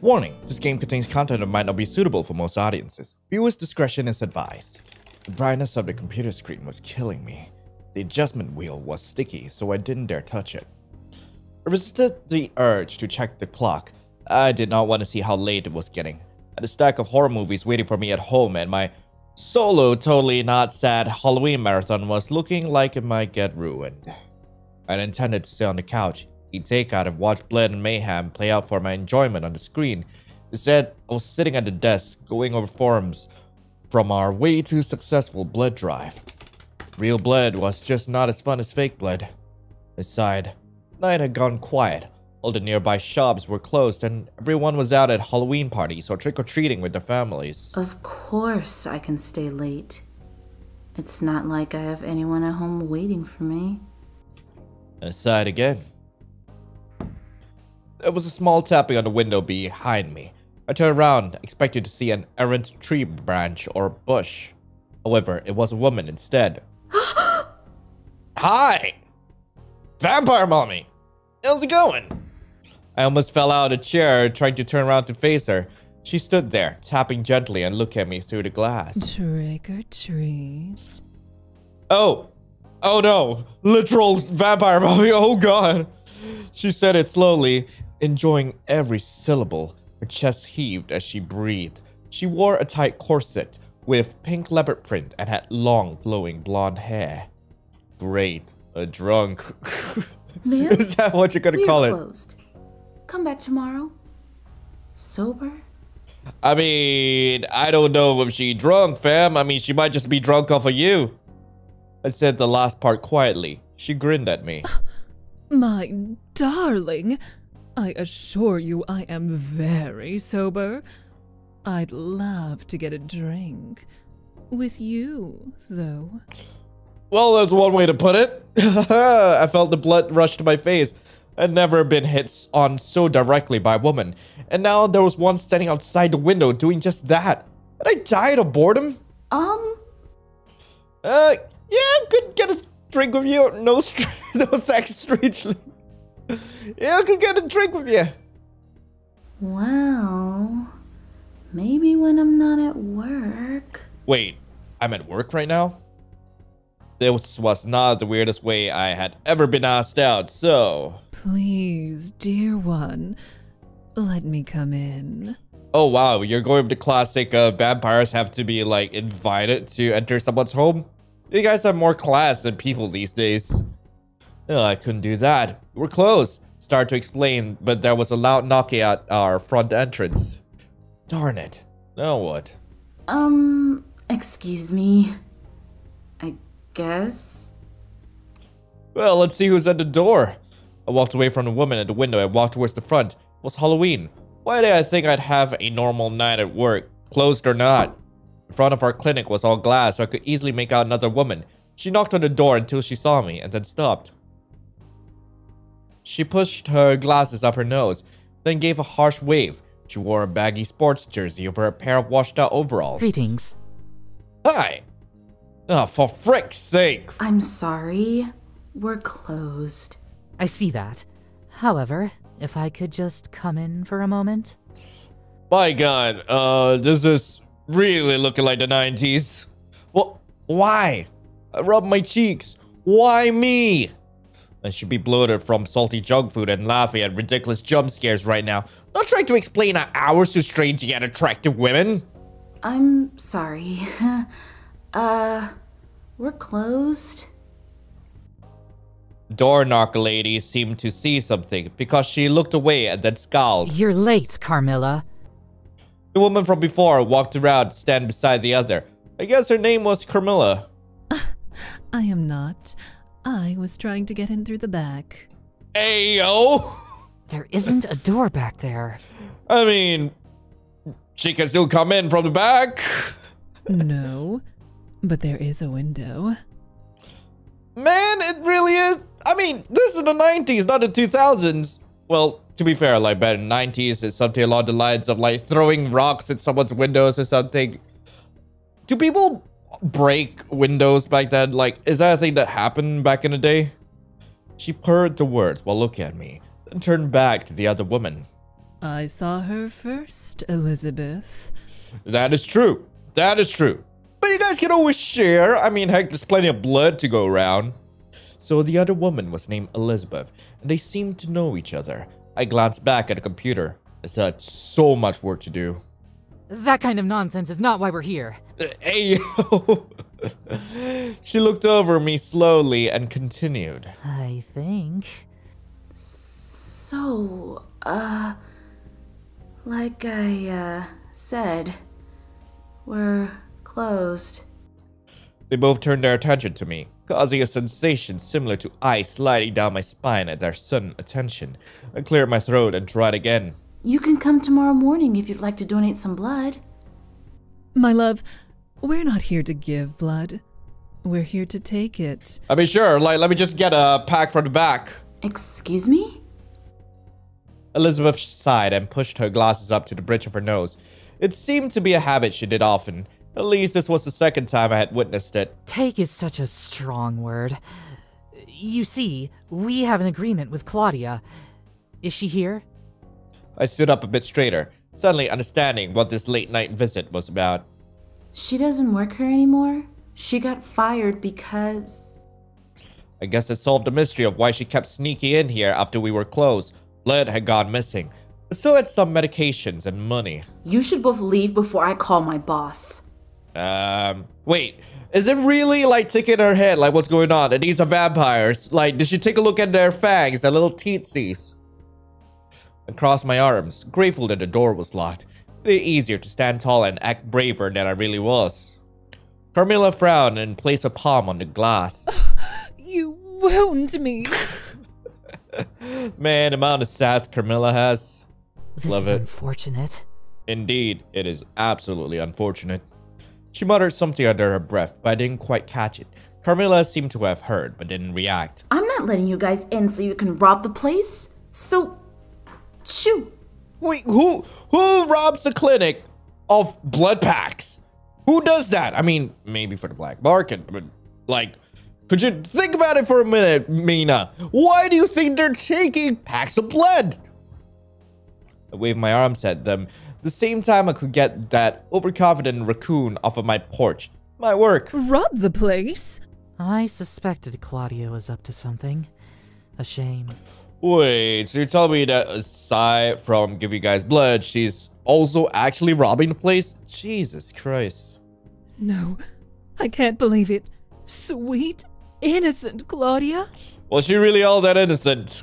Warning, this game contains content that might not be suitable for most audiences. Viewers' discretion is advised. The brightness of the computer screen was killing me. The adjustment wheel was sticky, so I didn't dare touch it. I resisted the urge to check the clock. I did not want to see how late it was getting. I had a stack of horror movies waiting for me at home, and my solo, totally not sad Halloween marathon was looking like it might get ruined. I intended to sit on the couch, eat takeout, and watch Blood and Mayhem play out for my enjoyment on the screen. Instead, I was sitting at the desk, going over forums from our way too successful blood drive. Real blood was just not as fun as fake blood. Aside. Night had gone quiet. All the nearby shops were closed, and everyone was out at Halloween parties or trick or treating with their families. Of course I can stay late. It's not like I have anyone at home waiting for me. Sighed again. There was a small tapping on the window behind me. I turned around, expecting to see an errant tree branch or bush. However, it was a woman instead. Hi! Vampire mommy! How's it going? I almost fell out of the chair trying to turn around to face her. She stood there, tapping gently and looking at me through the glass. Trick or treat. Oh! Oh no! Literal vampire mommy, oh god! She said it slowly, enjoying every syllable. Her chest heaved as she breathed. She wore a tight corset with pink leopard print and had long, flowing blonde hair. Great. A drunk. Ma'am, Is that what you're gonna call are it? closed. Come back tomorrow. Sober? I mean, I don't know if she drunk, fam. I mean, she might just be drunk off of you. I said the last part quietly. She grinned at me. My darling, I assure you I am very sober. I'd love to get a drink. With you, though. Well, that's one way to put it. I felt the blood rush to my face. I'd never been hit on so directly by a woman. And now there was one standing outside the window doing just that. Had I died of boredom? Um, Uh, yeah, I could get a drink with you. No, str- no thanks, strangely. Yeah, I could get a drink with you. well, maybe when I'm not at work. Wait, I'm at work right now? This was not the weirdest way I had ever been asked out, so... Please, dear one, let me come in. Oh wow, you're going with the classic uh, vampires have to be like invited to enter someone's home? You guys have more class than people these days. No, I couldn't do that. We're closed. Started to explain, but there was a loud knocking at our front entrance. Darn it. Now what? Um, excuse me. I guess. Well, let's see who's at the door. I walked away from the woman at the window and walked towards the front. It was Halloween. Why did I think I'd have a normal night at work, closed or not? The front of our clinic was all glass, so I could easily make out another woman. She knocked on the door until she saw me and then stopped. She pushed her glasses up her nose, then gave a harsh wave. She wore a baggy sports jersey over a pair of washed out overalls. Greetings. Hi! Oh, for frick's sake! I'm sorry. We're closed. I see that. However, if I could just come in for a moment. My god, uh, this is really looking like the 90s. Well, why? I rub my cheeks. Why me? I should be bloated from salty junk food and laughing at ridiculous jump scares right now. Not trying to explain our hours to strange yet attractive women. I'm sorry. uh, we're closed. Door knock lady seemed to see something because she looked away and then scowled. You're late, Carmilla. The woman from before walked around, stand beside the other. I guess her name was Carmilla. I am not. I was trying to get in through the back. Ayo! There isn't a door back there. I mean, she can still come in from the back. No, but there is a window. Man, it really is. I mean, this is the 90s, not the 2000s. Well, to be fair, like back in the 90s, it's something along the lines of like throwing rocks at someone's windows or something. Do people break windows back then? Like, is that a thing that happened back in the day? She purred the words while looking at me, then turned back to the other woman. I saw her first, Elizabeth. That is true. That is true. But you guys can always share. I mean, heck, there's plenty of blood to go around. So the other woman was named Elizabeth, and they seemed to know each other. I glanced back at the computer. I still had so much work to do. That kind of nonsense is not why we're here. Uh, Hey, she looked over me slowly and continued. I think. So, uh, like I, uh, said, we're closed. They both turned their attention to me, causing a sensation similar to ice sliding down my spine at their sudden attention. I cleared my throat and tried again. You can come tomorrow morning if you'd like to donate some blood. My love, we're not here to give blood. We're here to take it. I mean, sure, like, let me just get a pack from the back. Excuse me? Elizabeth sighed and pushed her glasses up to the bridge of her nose. It seemed to be a habit she did often. At least this was the second time I had witnessed it. Take is such a strong word. You see, we have an agreement with Claudia. Is she here? I stood up a bit straighter, suddenly understanding what this late night visit was about. She doesn't work here anymore. She got fired because. I guess it solved the mystery of why she kept sneaking in here after we were closed. Blood had gone missing. But so had some medications and money. You should both leave before I call my boss. Um, wait. Is it really like ticking her head like what's going on? And these are vampires. Like, did she take a look at their fangs, their little teetsies? I crossed my arms, grateful that the door was locked. It made it easier to stand tall and act braver than I really was. Carmilla frowned and placed a palm on the glass. You wound me. Man, the amount of sass Carmilla has. This Love is it. unfortunate. Indeed, it is absolutely unfortunate. She muttered something under her breath, but I didn't quite catch it. Carmilla seemed to have heard, but didn't react. I'm not letting you guys in so you can rob the place. So, shoo. Wait, who who robs a clinic of blood packs? Who does that? I mean, maybe for the black market, but like, could you think about it for a minute, Mina? Why do you think they're taking packs of blood? I waved my arms at them. The same time I could get that overconfident raccoon off of my porch. My work. Rob the place? I suspected Claudia was up to something. A shame. Wait, so you're telling me that aside from giving you guys blood, she's also actually robbing the place? Jesus Christ. No, I can't believe it. Sweet, innocent Claudia? Was she really all that innocent?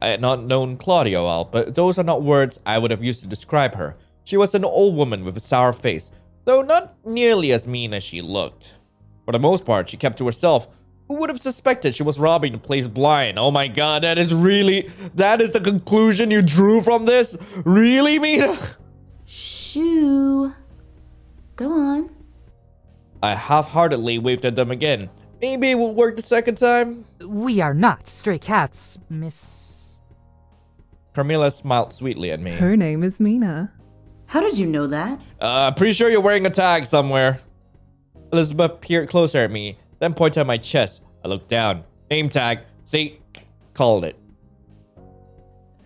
I had not known Claudia well, but those are not words I would have used to describe her. She was an old woman with a sour face, though not nearly as mean as she looked. For the most part, she kept to herself. Who would have suspected she was robbing the place blind? Oh my god, that is really... That is the conclusion you drew from this? Really, Mina? Shoo. Go on. I half-heartedly waved at them again. Maybe it will work the second time? We are not stray cats, Miss. Carmilla smiled sweetly at me. Her name is Mina. How did you know that? Uh, pretty sure you're wearing a tag somewhere. Elizabeth peered closer at me, then pointed at my chest. I looked down. Name tag. See? Called it.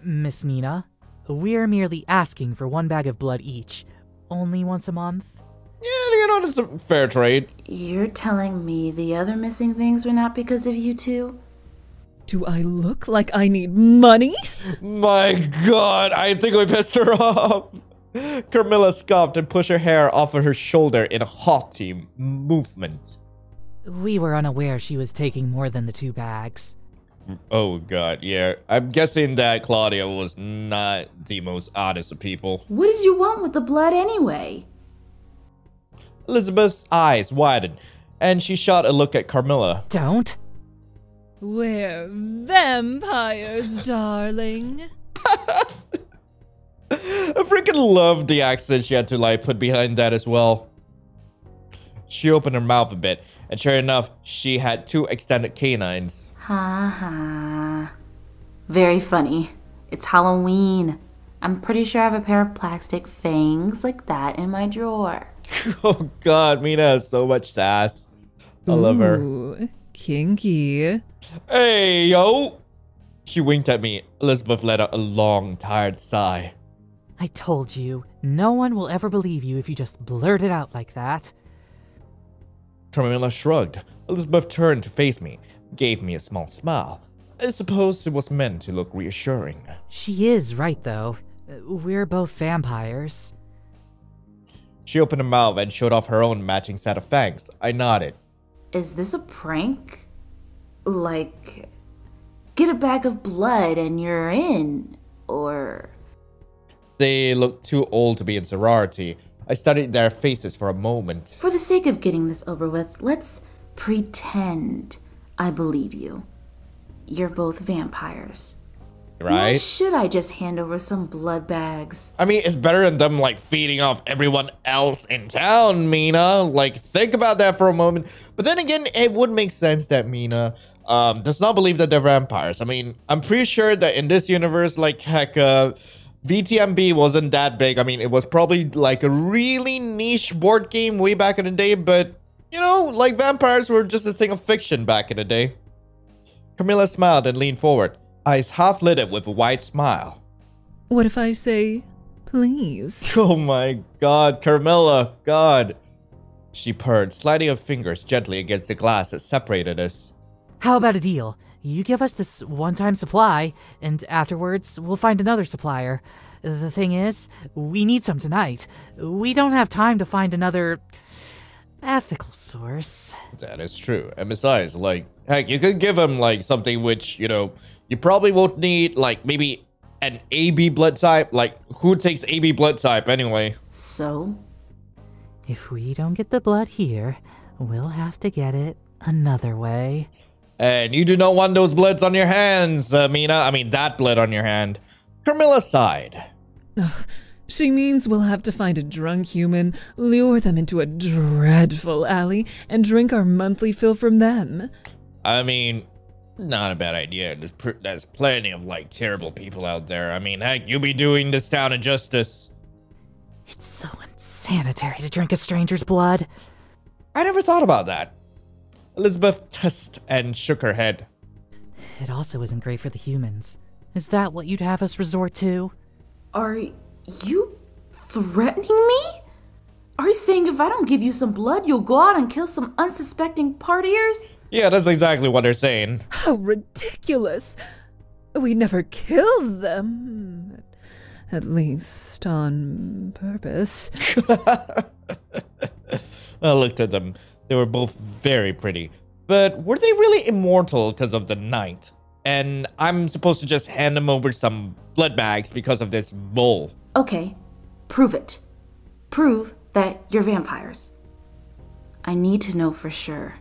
Miss Mina. We're merely asking for one bag of blood each. Only once a month? Yeah, you know, that's a fair trade. You're telling me the other missing things were not because of you two? Do I look like I need money? My god, I think we pissed her off. Carmilla scoffed and pushed her hair off of her shoulder in a haughty movement. We were unaware she was taking more than the two bags. Oh god, yeah. I'm guessing that Claudia was not the most honest of people. What did you want with the blood anyway? Elizabeth's eyes widened, and she shot a look at Carmilla. Don't. We're vampires, darling. I freaking love the accent she had to like put behind that as well. She opened her mouth a bit, and sure enough, she had two extended canines. Ha ha. Very funny. It's Halloween. I'm pretty sure I have a pair of plastic fangs like that in my drawer. oh god, Mina has so much sass. I love her. Ooh, kinky. Hey, yo! She winked at me. Elizabeth let out a long, tired sigh. I told you, no one will ever believe you if you just blurt it out like that. Carmilla shrugged. Elizabeth turned to face me, gave me a small smile. I suppose it was meant to look reassuring. She is right, though. We're both vampires. She opened her mouth and showed off her own matching set of fangs. I nodded. Is this a prank? Like, get a bag of blood and you're in? Or. They looked too old to be in sorority. I studied their faces for a moment. For the sake of getting this over with, let's pretend I believe you. You're both vampires. Why Right? should I just hand over some blood bags? I mean, it's better than them like feeding off everyone else in town, Mina. Like, think about that for a moment. But then again, it would make sense that Mina um, does not believe that they're vampires. I mean, I'm pretty sure that in this universe, like, heck, uh, VTMB wasn't that big. I mean, it was probably like a really niche board game way back in the day, but you know, like vampires were just a thing of fiction back in the day. Carmilla smiled and leaned forward, eyes half lit with a wide smile. What if I say, please? Oh my god, Carmilla, god. She purred, sliding her fingers gently against the glass that separated us. How about a deal? You give us this one time supply, and afterwards, we'll find another supplier. The thing is, we need some tonight. We don't have time to find another ethical source. That is true. And besides, like, heck, you could give him, like, something which, you know, you probably won't need, like, maybe an AB blood type. Like, who takes AB blood type anyway? So, If we don't get the blood here, we'll have to get it another way. And you do not want those bloods on your hands, uh, Mina. I mean, that blood on your hand. Carmilla sighed. She means we'll have to find a drunk human, lure them into a dreadful alley, and drink our monthly fill from them. I mean, not a bad idea. There's, pr- there's plenty of, like, terrible people out there. I mean, heck, you'll be doing this town a justice. It's so insanitary to drink a stranger's blood. I never thought about that. Elizabeth tusked and shook her head. It also isn't great for the humans. Is that what you'd have us resort to? are you threatening me? Are you saying if I don't give you some blood, you'll go out and kill some unsuspecting partiers? Yeah, that's exactly what they're saying. How ridiculous! We never killed them. At least on purpose. I looked at them. They were both very pretty. But were they really immortal because of the night? And I'm supposed to just hand them over some blood bags because of this bull. Okay, prove it. Prove that you're vampires. I need to know for sure.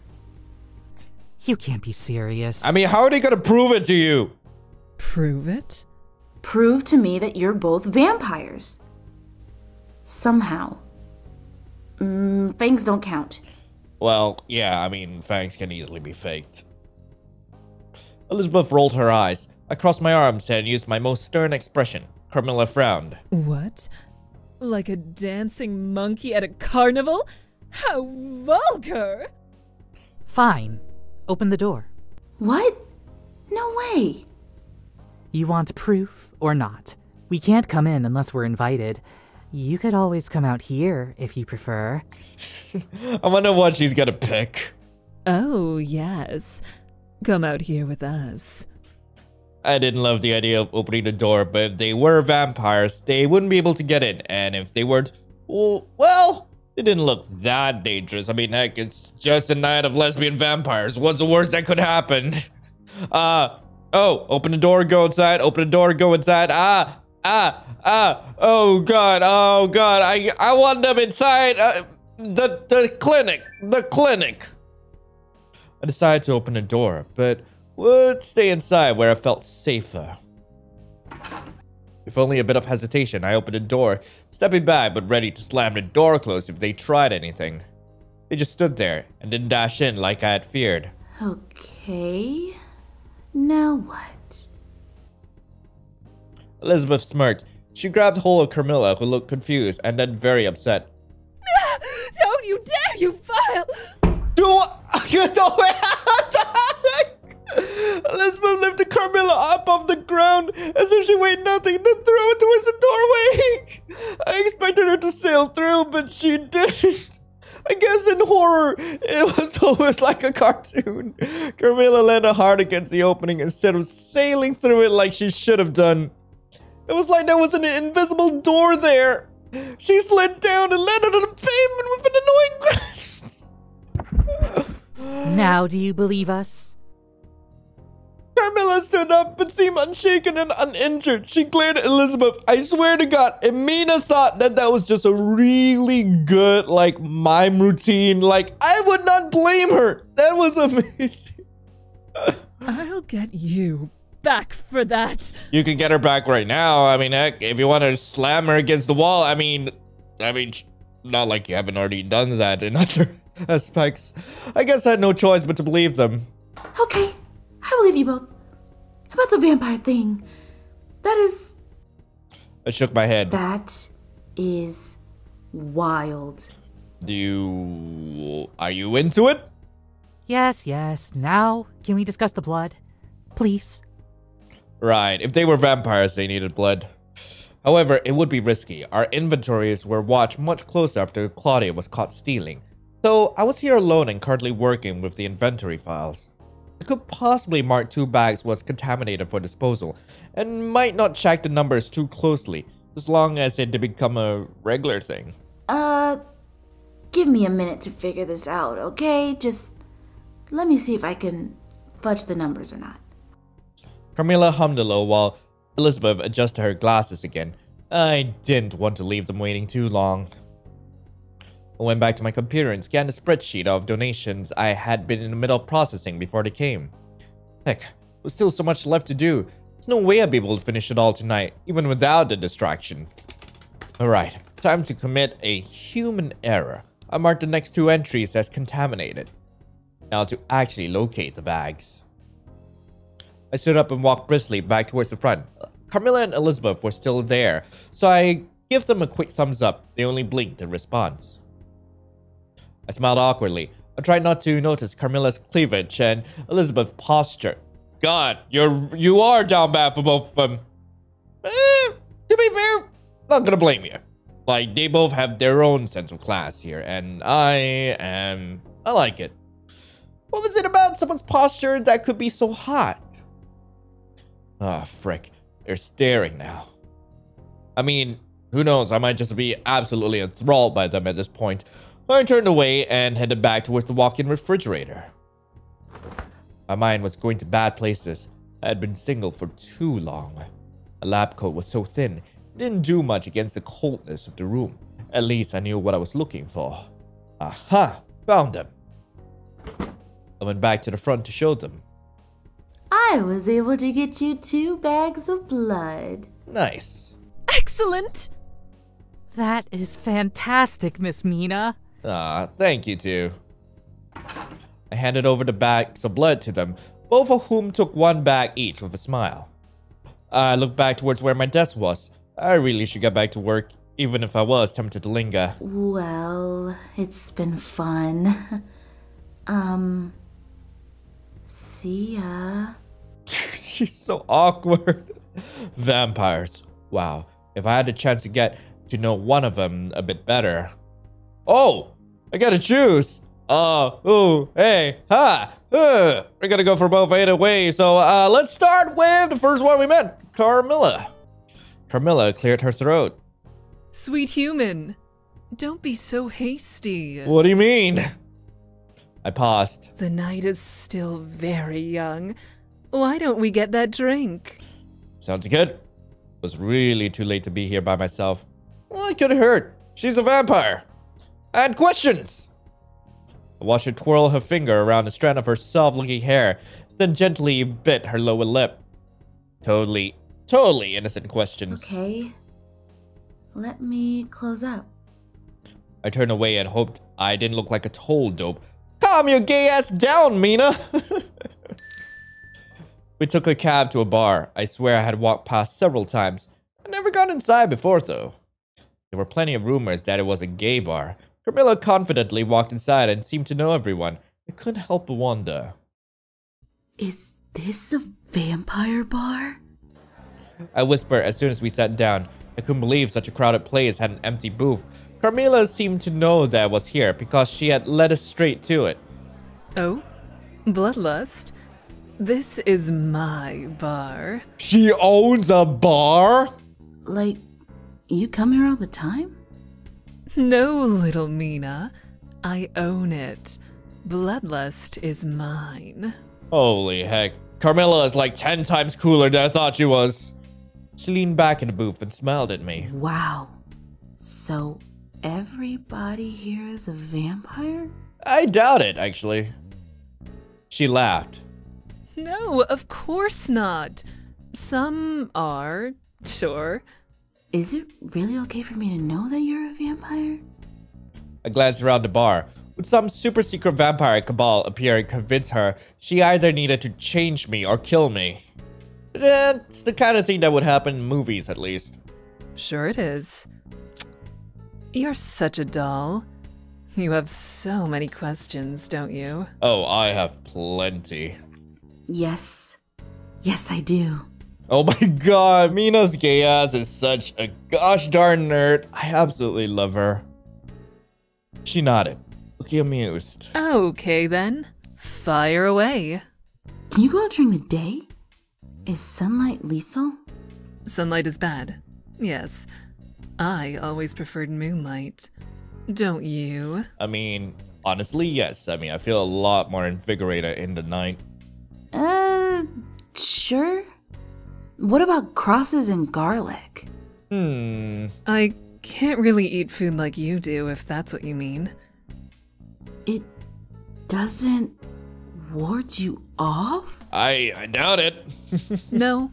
You can't be serious. I mean, how are they gonna prove it to you? Prove it? Prove to me that you're both vampires. Somehow. Mm, fangs don't count. Well, yeah, I mean, fangs can easily be faked. Elizabeth rolled her eyes. I crossed my arms and used my most stern expression. Carmilla frowned. What? Like a dancing monkey at a carnival? How vulgar! Fine. Open the door. What? No way. You want proof or not? We can't come in unless we're invited. You could always come out here if you prefer. I wonder what she's gonna pick. Oh, yes. Come out here with us. I didn't love the idea of opening the door, but if they were vampires, they wouldn't be able to get in. And if they weren't, well, it didn't look that dangerous. I mean, heck, it's just a night of lesbian vampires. What's the worst that could happen? Uh, oh, open the door, go inside. Open the door, go inside. Ah, ah, ah. Oh God, oh God. I, I want them inside. Uh, the, the clinic, the clinic. I decided to open the door, but would stay inside where I felt safer. With only a bit of hesitation, I opened the door, stepping back but ready to slam the door closed if they tried anything. They just stood there and didn't dash in like I had feared. Okay. Now what? Elizabeth smirked. She grabbed hold of Carmilla, who looked confused and then very upset. Don't you dare, you vile! Do you know Elizabeth lifted Carmilla up off the ground as if she weighed nothing, then threw it towards the doorway. I expected her to sail through, but she didn't. I guess in horror, it was always like a cartoon. Carmilla landed hard against the opening instead of sailing through it like she should have done. It was like there was an invisible door there. She slid down and landed on the pavement with an annoying crash. Now, do you believe us? Carmilla stood up but seemed unshaken and uninjured. She glared at Elizabeth. I swear to God, Amina thought that that was just a really good, like, mime routine. Like, I would not blame her. That was amazing. I'll get you back for that. You can get her back right now. I mean, heck, if you want to slam her against the wall, I mean, I mean, not like you haven't already done that in other aspects. I guess I had no choice but to believe them. Okay, I believe you both. About the vampire thing. That is. I shook my head. That is wild. Do you. Are you into it? Yes, yes. Now, can we discuss the blood? Please. Right, if they were vampires, they needed blood. However, it would be risky. Our inventories were watched much closer after Claudia was caught stealing. So I was here alone and currently working with the inventory files. I could possibly mark two bags was contaminated for disposal, and might not check the numbers too closely, as long as it did become a regular thing. Uh, give me a minute to figure this out, okay? Just let me see if I can fudge the numbers or not. Carmilla hummed a little while Elizabeth adjusted her glasses again. I didn't want to leave them waiting too long. I went back to my computer and scanned a spreadsheet of donations I had been in the middle of processing before they came. Heck, there's still so much left to do. There's no way I'd be able to finish it all tonight, even without the distraction. Alright, time to commit a human error. I marked the next two entries as contaminated. Now to actually locate the bags. I stood up and walked briskly back towards the front. Carmilla and Elizabeth were still there, so I give them a quick thumbs up. They only blinked in response. I smiled awkwardly. I tried not to notice Carmilla's cleavage and Elizabeth's posture. God, you're you are down bad for both of them. Eh, to be fair, I'm not gonna blame you. Like they both have their own sense of class here, and I am I like it. What was it about someone's posture that could be so hot? Ah, oh, frick. They're staring now. I mean, who knows? I might just be absolutely enthralled by them at this point. I turned away and headed back towards the walk-in refrigerator. My mind was going to bad places. I had been single for too long. A lab coat was so thin, it didn't do much against the coldness of the room. At least I knew what I was looking for. Aha! Found them. I went back to the front to show them. I was able to get you two bags of blood. Nice. Excellent! That is fantastic, Miss Mina. Ah, thank you too. I handed over the bags of blood to them, both of whom took one bag each with a smile. I looked back towards where my desk was. I really should get back to work, even if I was tempted to linger. Well, it's been fun. Um, see ya. She's so awkward. Vampires. Wow. If I had the chance to get to know one of them a bit better. Oh, I gotta choose. Uh, ooh, hey, ha, uh, we're gonna go for both either way. So, uh, let's start with the first one we met, Carmilla. Carmilla cleared her throat. Sweet human, don't be so hasty. What do you mean? I paused. The night is still very young. Why don't we get that drink? Sounds good. It was really too late to be here by myself. Well, it could hurt. She's a vampire. I had questions. I watched her twirl her finger around the strand of her soft-looking hair, then gently bit her lower lip. Totally, totally innocent questions. Okay. Let me close up. I turned away and hoped I didn't look like a total dope. Calm your gay ass down, Mina! we took a cab to a bar. I swear I had walked past several times. I never got inside before, though. There were plenty of rumors that it was a gay bar, Carmilla confidently walked inside and seemed to know everyone. I couldn't help but wonder. Is this a vampire bar? I whispered as soon as we sat down. I couldn't believe such a crowded place had an empty booth. Carmilla seemed to know that I was here because she had led us straight to it. Oh? Bloodlust? This is my bar. She owns a bar? Like, you come here all the time? No, little Mina. I own it. Bloodlust is mine. Holy heck. Carmilla is like 10 times cooler than I thought she was. She leaned back in the booth and smiled at me. Wow. So, everybody here is a vampire? I doubt it, actually. She laughed. No, of course not. Some are, sure. Is it really okay for me to know that you're a vampire? I glanced around the bar. Would some super secret vampire cabal appear and convince her she either needed to change me or kill me? That's the kind of thing that would happen in movies, at least. Sure it is. You're such a doll. You have so many questions, don't you? Oh, I have plenty. Yes. Yes, I do. Oh my god, Mina's gay ass is such a gosh darn nerd. I absolutely love her. She nodded, looking amused. Okay then. Fire away. Can you go out during the day? Is sunlight lethal? Sunlight is bad. Yes. I always preferred moonlight. Don't you? I mean, honestly, yes. I mean, I feel a lot more invigorated in the night. Uh, sure. What about crosses and garlic? Hmm. I can't really eat food like you do, if that's what you mean. It doesn't ward you off? I, I doubt it. No.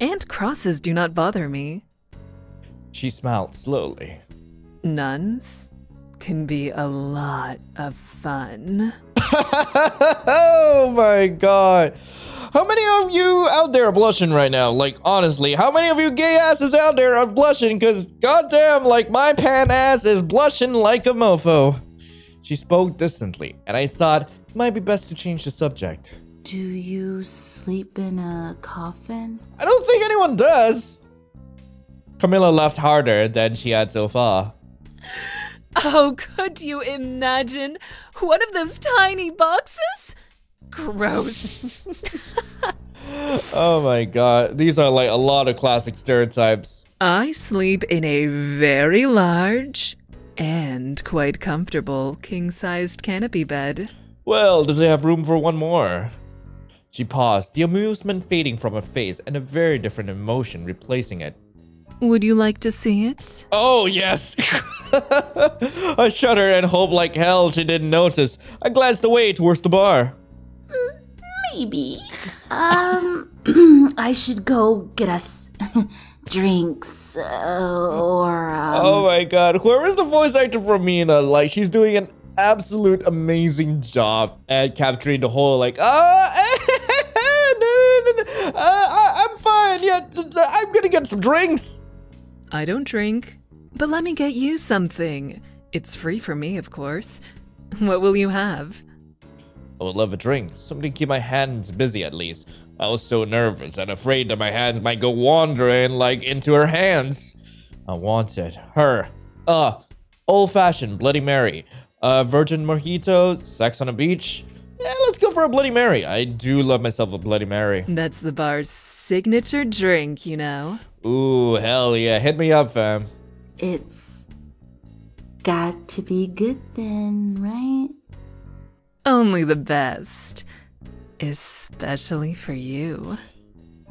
And crosses do not bother me. she smiled slowly. Nuns can be a lot of fun. Oh my god. How many of you out there are blushing right now? Like, honestly, how many of you gay asses out there are blushing? Because, goddamn, like, my pan ass is blushing like a mofo. She spoke distantly, and I thought it might be best to change the subject. Do you sleep in a coffin? I don't think anyone does. Carmilla laughed harder than she had so far. Oh, could you imagine one of those tiny boxes? Gross. Oh my god, these are like a lot of classic stereotypes. I sleep in a very large and quite comfortable king sized canopy bed. Well, does it have room for one more? She paused, the amusement fading from her face and a very different emotion replacing it. Would you like to see it? Oh, yes! I shudder and hope like hell she didn't notice. I glanced away towards the bar. Maybe. Um, I should go get us drinks uh, or um, Oh my god, whoever's the voice actor for Mina, like, she's doing an absolute amazing job at capturing the whole, like, uh, no, no, no, uh, I- I'm fine, yeah, I'm gonna get some drinks. I don't drink, but let me get you something. It's free for me, of course. What will you have? I would love a drink, something to keep my hands busy at least. I was so nervous and afraid that my hands might go wandering like into her hands. I wanted her. Uh, old fashioned Bloody Mary. Uh, Virgin Mojito, sex on a beach. Yeah, let's go for a Bloody Mary. I do love myself a Bloody Mary. That's the bar's signature drink, you know. Ooh, hell yeah. Hit me up, fam. it's got to be good then, right? Only the best. Especially for you.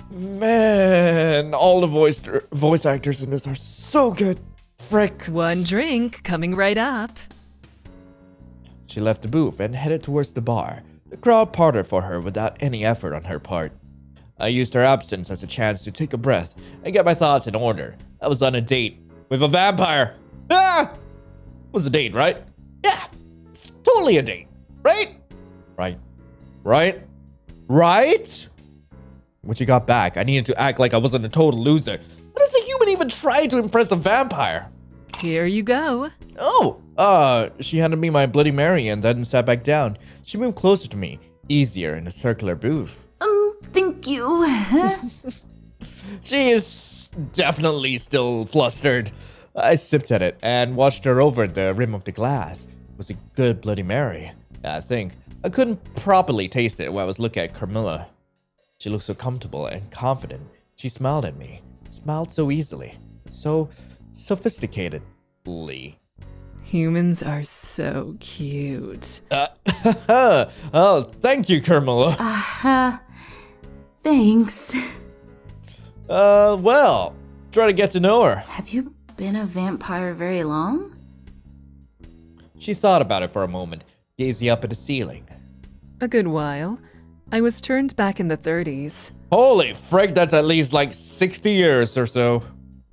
Man, all the voice voice actors in this are so good. Frick. One drink coming right up. She left the booth and headed towards the bar. The crowd parted for her without any effort on her part. I used her absence as a chance to take a breath and get my thoughts in order. I was on a date with a vampire. Ah! Was a date, right? Yeah, it's totally a date, right? Right. Right? Right? When she got back, I needed to act like I wasn't a total loser. How does a human even try to impress a vampire? Here you go. Oh, uh, she handed me my Bloody Mary and then sat back down. She moved closer to me, easier in a circular booth. Thank you. She is definitely still flustered. I sipped at it and watched her over the rim of the glass. It was a good Bloody Mary, I think. I couldn't properly taste it while I was looking at Carmilla. She looked so comfortable and confident. She smiled at me. Smiled so easily. So sophisticatedly. Humans are so cute. Uh, oh, thank you, Carmilla. uh, thanks. Uh, well, try to get to know her. Have you been a vampire very long? She thought about it for a moment, gazing up at the ceiling. A good while. I was turned back in the 30s. Holy frick, that's at least like 60 years or so.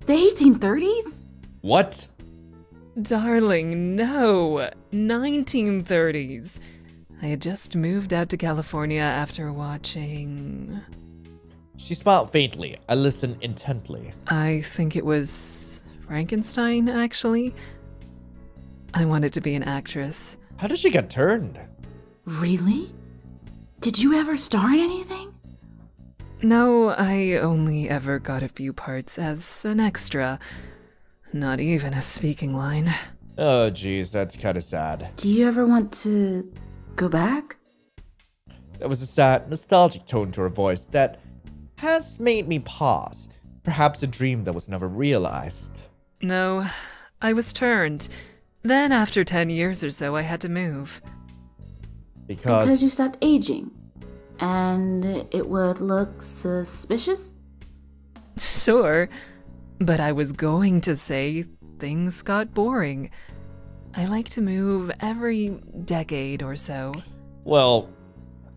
The 1830s? What? Darling, no. 1930s. I had just moved out to California after watching. She smiled faintly. I listened intently. I think it was Frankenstein, actually. I wanted to be an actress. How did she get turned? Really? Did you ever star in anything? No, I only ever got a few parts as an extra. Not even a speaking line. Oh, geez, that's kind of sad. Do you ever want to go back? There was a sad, nostalgic tone to her voice that has made me pause. Perhaps a dream that was never realized. No, I was turned. Then, after 10 years or so, I had to move. Because, Because you stopped aging. And it would look suspicious? Sure, but I was going to say things got boring. I like to move every decade or so. well,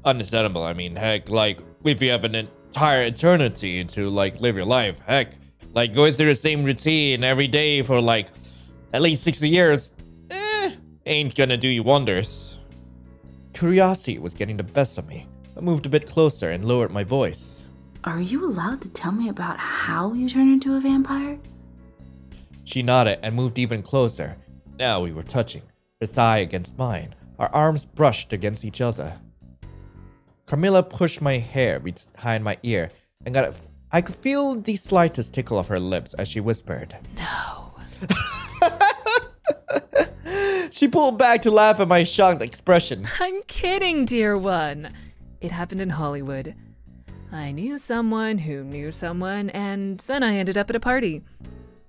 understandable. I mean, heck, like, if you have an entire eternity to, like, live your life, heck, like, going through the same routine every day for, like, at least 60 years, eh, ain't gonna do you wonders. Curiosity was getting the best of me. I moved a bit closer and lowered my voice. Are you allowed to tell me about how you turn into a vampire? She nodded and moved even closer. Now we were touching, her thigh against mine. Our arms brushed against each other. Carmilla pushed my hair behind my ear and got a, I could feel the slightest tickle of her lips as she whispered. No. She pulled back to laugh at my shocked expression. I'm kidding, dear one. It happened in Hollywood. I knew someone who knew someone, and then I ended up at a party.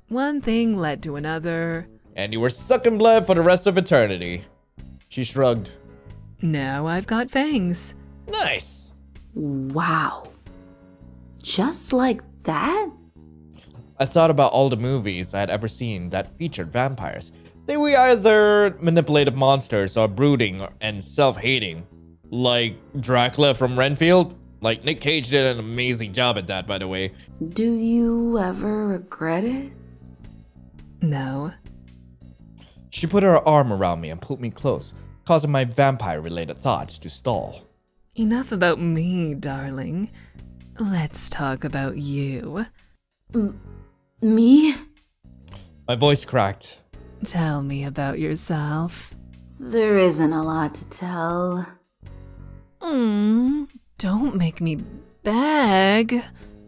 One thing led to another. And you were sucking blood for the rest of eternity. She shrugged. Now I've got fangs. Nice. Wow. Just like that? I thought about all the movies I had ever seen that featured vampires. They were either manipulative monsters or brooding and self-hating. Like Dracula from Renfield. Like Nick Cage did an amazing job at that, by the way. Do you ever regret it? No. She put her arm around me and pulled me close, causing my vampire-related thoughts to stall. Enough about me, darling. Let's talk about you. Me? My voice cracked. Tell me about yourself. There isn't a lot to tell. Mm, don't make me beg.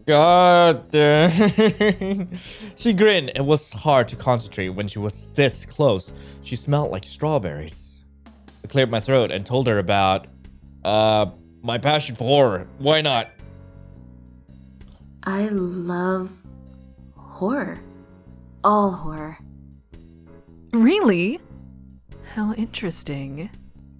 God damn. she grinned. It was hard to concentrate when she was this close. She smelled like strawberries. I cleared my throat and told her about, uh, my passion for horror. Why not? I love horror. All horror. Really? How interesting.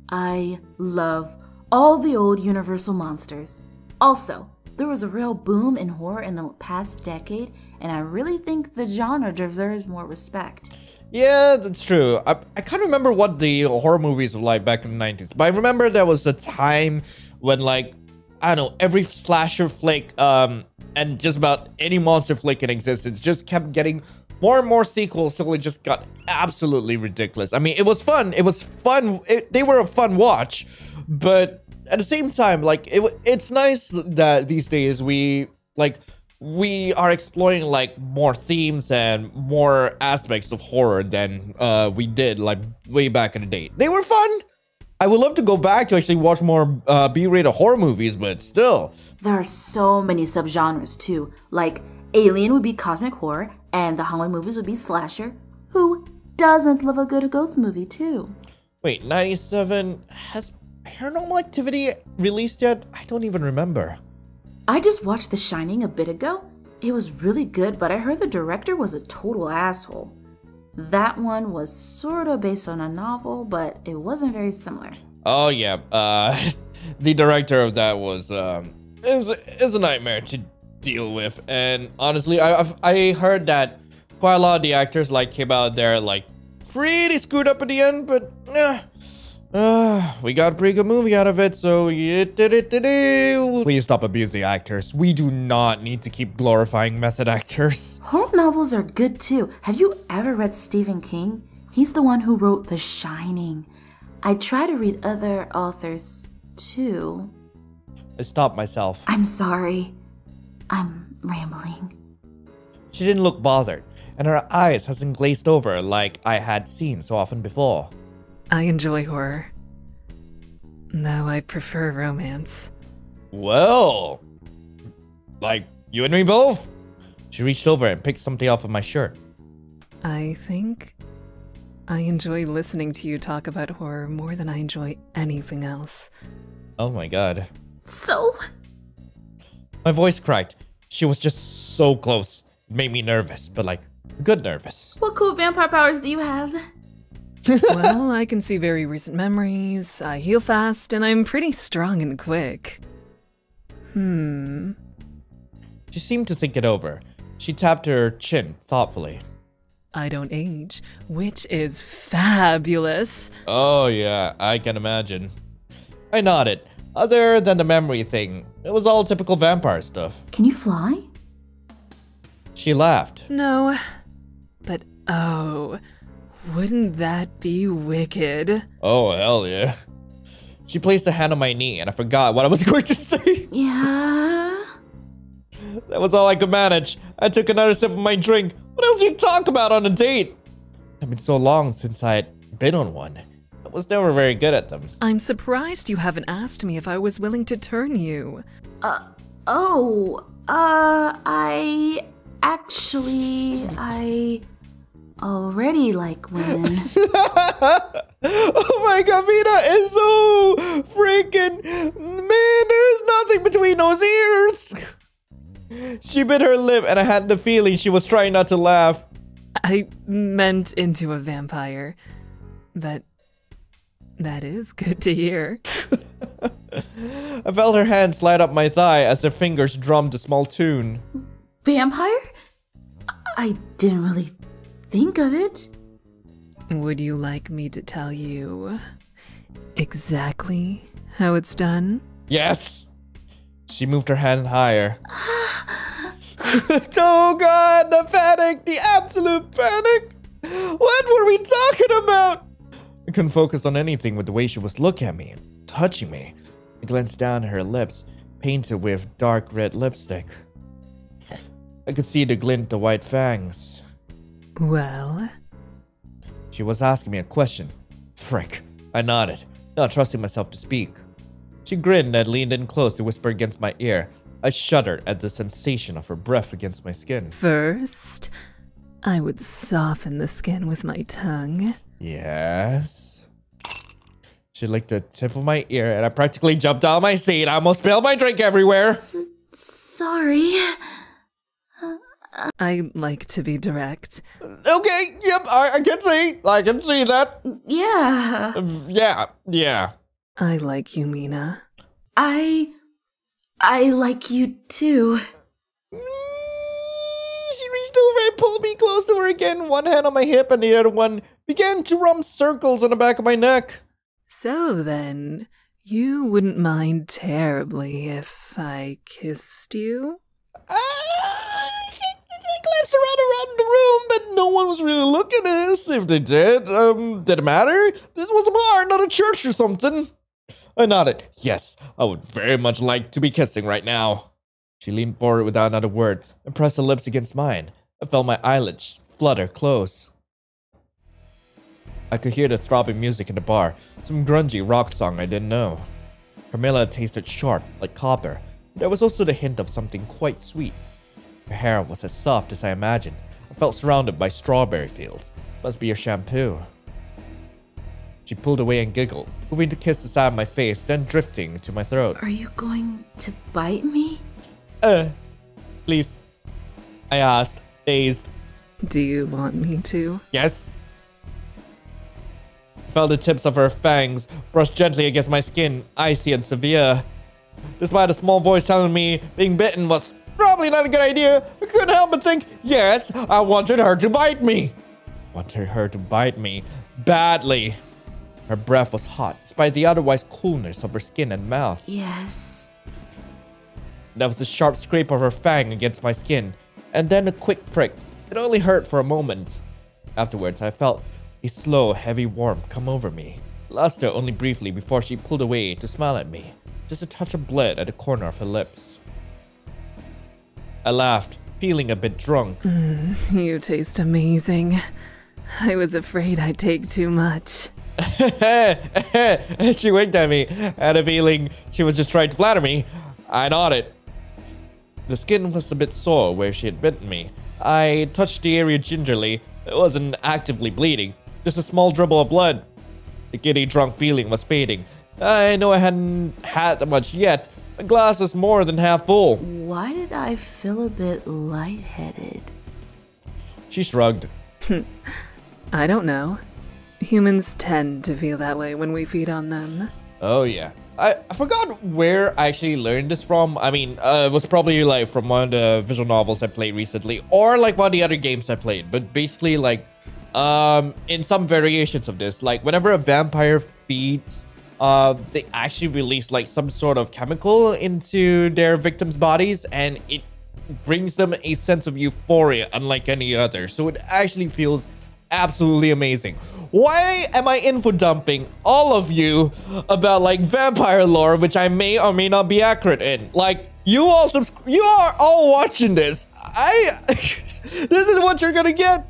I love all the old Universal monsters. Also, there was a real boom in horror in the past decade, and I really think the genre deserves more respect. Yeah, that's true. I, I can't remember what the horror movies were like back in the 90s, but I remember there was a time when, like, I don't know, every slasher flick um, and just about any monster flick in existence just kept getting more and more sequels till it just got absolutely ridiculous. I mean, it was fun. It was fun. It, they were a fun watch, but at the same time, like, it, it's nice that these days we, like, we are exploring like more themes and more aspects of horror than uh, we did like way back in the day. They were fun. I would love to go back to actually watch more uh, B-rated horror movies, but still, There are so many subgenres too. Like Alien would be cosmic horror, and the Halloween movies would be slasher. Who doesn't love a good ghost movie too? Wait, 97 has Paranormal Activity released yet? I don't even remember. I just watched The Shining a bit ago. It was really good, but I heard the director was a total asshole. That one was sort of based on a novel, but it wasn't very similar. Oh yeah, uh, the director of that was um is is a nightmare to deal with, and honestly, I I've, I heard that quite a lot of the actors like came out there like pretty screwed up at the end, but uh, uh, we got a pretty good movie out of it, so please stop abusing actors. We do not need to keep glorifying method actors. Horror novels are good too. Have you ever read Stephen King? He's the one who wrote The Shining. I try to read other authors too. I stopped myself. I'm sorry. I'm rambling. She didn't look bothered, and her eyes hasn't glazed over like I had seen so often before. I enjoy horror. Though I prefer romance. Well, like you and me both. She reached over and picked something off of my shirt. I think I enjoy listening to you talk about horror more than I enjoy anything else. Oh my god. So, My voice cracked. She was just so close. It made me nervous, but like good nervous. what cool vampire powers do you have? Well, I can see very recent memories, I heal fast, and I'm pretty strong and quick. Hmm. She seemed to think it over. She tapped her chin thoughtfully. I don't age, which is fabulous. Oh yeah, I can imagine. I nodded. Other than the memory thing, it was all typical vampire stuff. Can you fly? She laughed. No, but oh, wouldn't that be wicked? Oh hell yeah. She placed a hand on my knee and I forgot what I was going to say. Yeah. That was all I could manage. I took another sip of my drink. What else you talk about on a date? It's been so long since I had been on one. I was never very good at them. I'm surprised you haven't asked me if I was willing to turn you. Uh, oh, uh, I actually, I already like women. oh my god, Mina is so freaking man, there's nothing between those ears. She bit her lip and I had the feeling she was trying not to laugh. I meant into a vampire. But that is good to hear. I felt her hand slide up my thigh as her fingers drummed a small tune. Vampire? I didn't really think of it. Would you like me to tell you exactly how it's done? Yes! She moved her hand higher. oh god, the panic! The absolute panic! What were we talking about? I couldn't focus on anything with the way she was looking at me and touching me. I glanced down at her lips, painted with dark red lipstick. I could see the glint of white fangs. Well, She was asking me a question. Frick. I nodded, not trusting myself to speak. She grinned and leaned in close to whisper against my ear. I shuddered at the sensation of her breath against my skin. first, I would soften the skin with my tongue. Yes. She licked the tip of my ear and I practically jumped out of my seat. I almost spilled my drink everywhere. Sorry. I like to be direct. Okay, yep, I, I can see. I can see that. Yeah. Yeah, yeah. I like you, Mina. I. I like you too. She reached over and pulled me close to her again, one hand on my hip and the other one began to run circles on the back of my neck. So then, you wouldn't mind terribly if I kissed you? Ah, Glanced around around the room, but no one was really looking at us. If they did, um, did it matter? This was a bar, not a church or something. I nodded. Yes, I would very much like to be kissing right now. She leaned forward without another word and pressed her lips against mine. I felt my eyelids flutter close. I could hear the throbbing music in the bar, some grungy rock song I didn't know. Carmilla tasted sharp, like copper. There was also the hint of something quite sweet. Her hair was as soft as I imagined. I felt surrounded by strawberry fields. Must be your shampoo. She pulled away and giggled, moving to kiss the side of my face, then drifting to my throat. Are you going to bite me? Uh, please. I asked, dazed. Do you want me to? Yes? I felt the tips of her fangs brush gently against my skin, icy and severe. Despite a small voice telling me being bitten was probably not a good idea, I couldn't help but think, yes, I wanted her to bite me. Wanted her to bite me badly. Her breath was hot, despite the otherwise coolness of her skin and mouth. Yes. There was a sharp scrape of her fang against my skin, and then a quick prick. It only hurt for a moment. Afterwards, I felt a slow, heavy warmth come over me. Lasted only briefly before she pulled away to smile at me, just a touch of blood at the corner of her lips. I laughed, feeling a bit drunk. Mm, you taste amazing. I was afraid I'd take too much. she winked at me. I had a feeling she was just trying to flatter me. I nodded. The skin was a bit sore where she had bitten me. I touched the area gingerly. It wasn't actively bleeding, just a small dribble of blood. The giddy drunk feeling was fading. I know I hadn't had that much yet. My glass is more than half full. Why did I feel a bit lightheaded? She shrugged. I don't know. Humans tend to feel that way when we feed on them. Oh yeah. I, I forgot where I actually learned this from. I mean, uh, it was probably like from one of the visual novels I played recently, or like one of the other games I played. But basically, like, um, in some variations of this, like whenever a vampire feeds, uh, they actually release like some sort of chemical into their victims' bodies, and it brings them a sense of euphoria unlike any other. So it actually feels absolutely amazing. Why am I info dumping all of you about like vampire lore, which I may or may not be accurate in? Like you all you are all watching this. I this is what you're gonna get.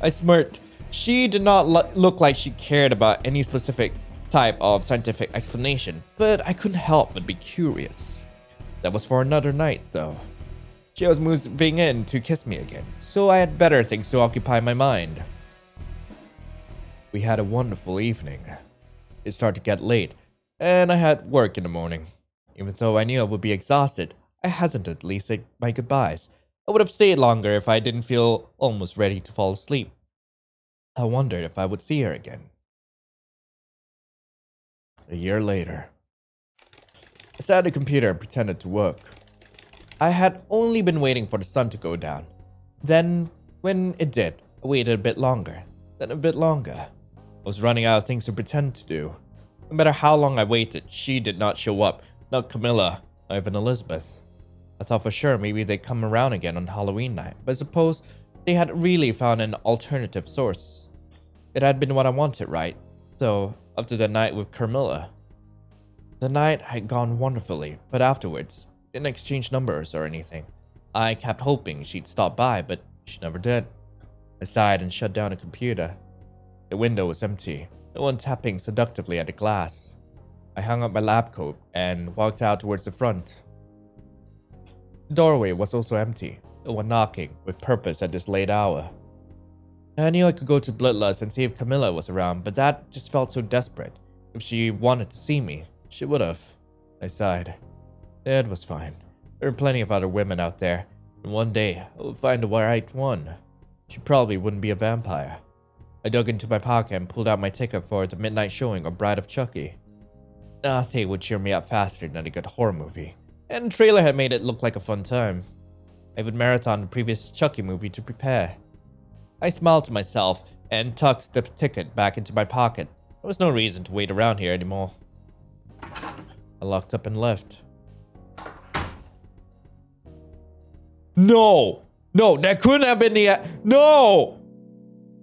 I smirked. She did not lo- look like she cared about any specific type of scientific explanation, but I couldn't help but be curious. That was for another night, though. She was moving in to kiss me again, so I had better things to occupy my mind. We had a wonderful evening. It started to get late, and I had work in the morning. Even though I knew I would be exhausted, I hesitantly said my goodbyes. I would have stayed longer if I didn't feel almost ready to fall asleep. I wondered if I would see her again. A year later, I sat at the computer and pretended to work. I had only been waiting for the sun to go down. Then, when it did, I waited a bit longer, then a bit longer. I was running out of things to pretend to do. No matter how long I waited, she did not show up. Not Carmilla, not even Elizabeth. I thought for sure maybe they'd come around again on Halloween night, but I suppose they had really found an alternative source. It had been what I wanted, right? So, after the night with Carmilla. The night had gone wonderfully, but afterwards, didn't exchange numbers or anything. I kept hoping she'd stop by, but she never did. I sighed and shut down the computer. The window was empty, no one tapping seductively at the glass. I hung up my lab coat and walked out towards the front. The doorway was also empty, no one knocking with purpose at this late hour. I knew I could go to Bloodlust and see if Carmilla was around, but that just felt so desperate. If she wanted to see me, she would have. I sighed. It was fine. There were plenty of other women out there, and one day I would find the right one. She probably wouldn't be a vampire. I dug into my pocket and pulled out my ticket for the midnight showing of Bride of Chucky. Nothing would cheer me up faster than a good horror movie, and the trailer had made it look like a fun time. I would marathon the previous Chucky movie to prepare. I smiled to myself and tucked the ticket back into my pocket. There was no reason to wait around here anymore. I locked up and left. No! No, that couldn't have been the. No!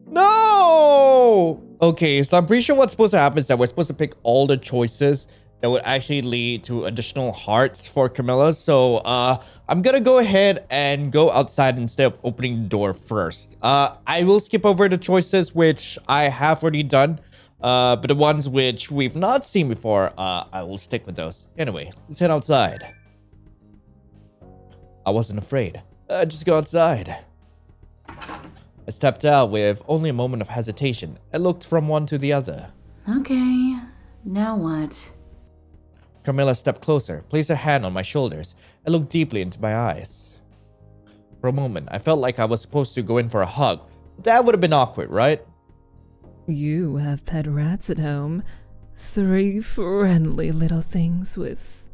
No! Okay, so I'm pretty sure what's supposed to happen is that we're supposed to pick all the choices that would actually lead to additional hearts for Carmilla. So, uh, I'm gonna go ahead and go outside instead of opening the door first. Uh, I will skip over the choices which I have already done. Uh, but the ones which we've not seen before, uh, I will stick with those. Anyway, let's head outside. I wasn't afraid. Uh, just go outside. I stepped out with only a moment of hesitation and looked from one to the other. Okay, now what? Carmilla stepped closer, placed her hand on my shoulders, and looked deeply into my eyes. For a moment, I felt like I was supposed to go in for a hug. That would have been awkward, right? You have pet rats at home. Three friendly little things with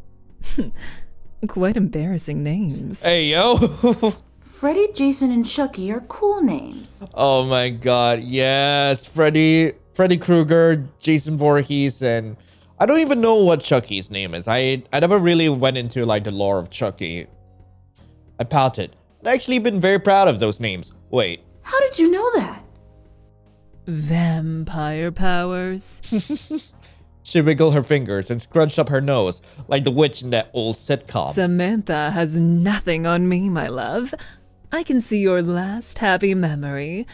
quite embarrassing names. Hey, yo! Freddy, Jason, and Chucky are cool names. oh my god, yes! Freddy, Freddy Krueger, Jason Voorhees, and I don't even know what Chucky's name is. I, I never really went into like the lore of Chucky. I pouted. I'd actually been very proud of those names. Wait, How did you know that? Vampire powers. She wiggled her fingers and scrunched up her nose like the witch in that old sitcom. Samantha has nothing on me, my love. I can see your last happy memory.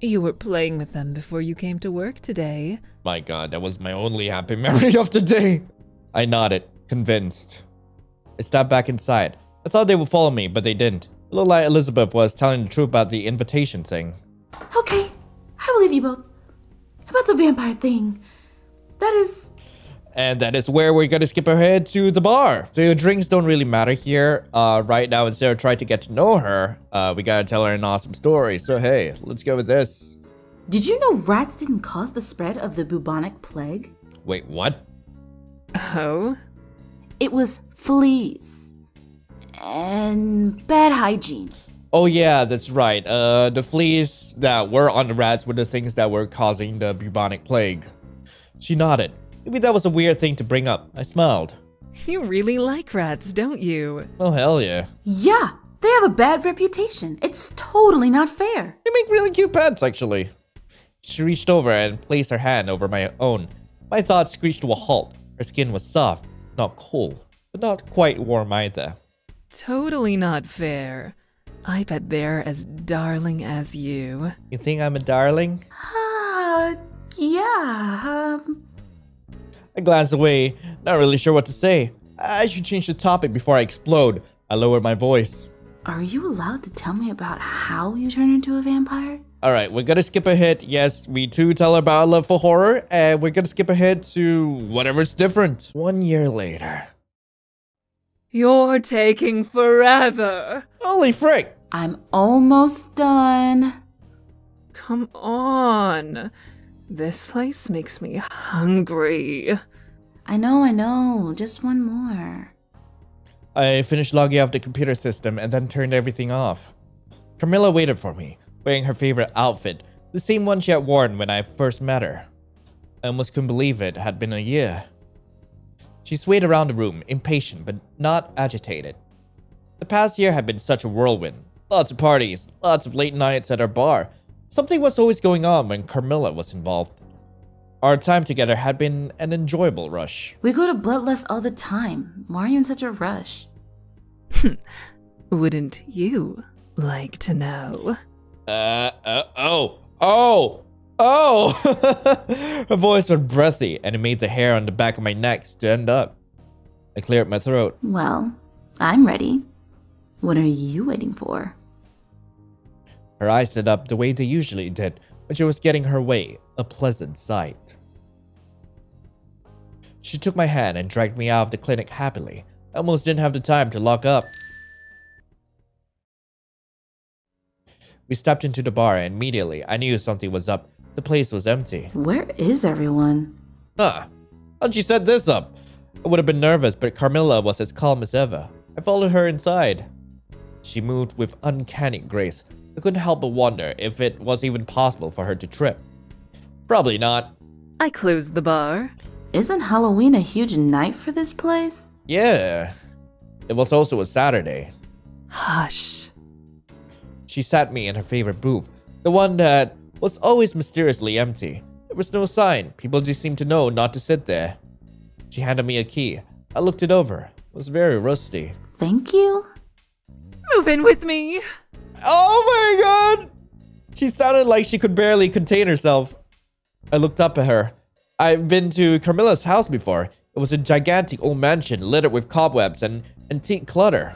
You were playing with them before you came to work today. My god, that was my only happy memory of the day. I nodded, convinced. I stepped back inside. I thought they would follow me, but they didn't. It looked like Elizabeth was telling the truth about the invitation thing. Okay, I believe you both. About the vampire thing. That is. And that is where we're gonna skip ahead to the bar. So your drinks don't really matter here. Uh, right now, instead of trying to get to know her, uh, we gotta tell her an awesome story. So hey, let's go with this. Did you know rats didn't cause the spread of the bubonic plague? Wait, what? Oh? It was fleas. And bad hygiene. Oh yeah, that's right. Uh, the fleas that were on the rats were the things that were causing the bubonic plague. She nodded. Maybe that was a weird thing to bring up. I smiled. You really like rats, don't you? Oh hell yeah. Yeah, they have a bad reputation. It's totally not fair. They make really cute pets, actually. She reached over and placed her hand over my own. My thoughts screeched to a halt. Her skin was soft, not cool, but not quite warm either. Totally not fair. I bet they're as darling as you. You think I'm a darling? Uh, yeah, um. I glanced away, not really sure what to say. I should change the topic before I explode. I lowered my voice. Are you allowed to tell me about how you turn into a vampire? Alright, we're gonna skip ahead. Yes, we too tell about our love for horror, and we're gonna skip ahead to whatever's different. One year later. You're taking forever. Holy frick! I'm almost done. Come on. This place makes me hungry. I know, I know. Just one more. I finished logging off the computer system and then turned everything off. Carmilla waited for me, wearing her favorite outfit, the same one she had worn when I first met her. I almost couldn't believe it had been a year. She swayed around the room, impatient but not agitated. The past year had been such a whirlwind. Lots of parties, lots of late nights at our bar. Something was always going on when Carmilla was involved. Our time together had been an enjoyable rush. We go to Bloodlust all the time. Why are you in such a rush? Wouldn't you like to know? Uh, uh, oh, oh, oh! Her voice was breathy, and it made the hair on the back of my neck stand up. I cleared my throat. Well, I'm ready. What are you waiting for? Her eyes lit up the way they usually did when she was getting her way, a pleasant sight. She took my hand and dragged me out of the clinic happily. I almost didn't have the time to lock up. We stepped into the bar and immediately I knew something was up. The place was empty. Where is everyone? Huh. How'd you set this up? I would have been nervous, but Carmilla was as calm as ever. I followed her inside. She moved with uncanny grace. I couldn't help but wonder if it was even possible for her to trip. Probably not. I closed the bar. Isn't Halloween a huge night for this place? Yeah. It was also a Saturday. Hush. She sat me in her favorite booth, the one that was always mysteriously empty. There was no sign. People just seemed to know not to sit there. She handed me a key. I looked it over. It was very rusty. Thank you? Move in with me. Oh my god! She sounded like she could barely contain herself. I looked up at her. I've been to Carmilla's house before. It was a gigantic old mansion littered with cobwebs and antique clutter.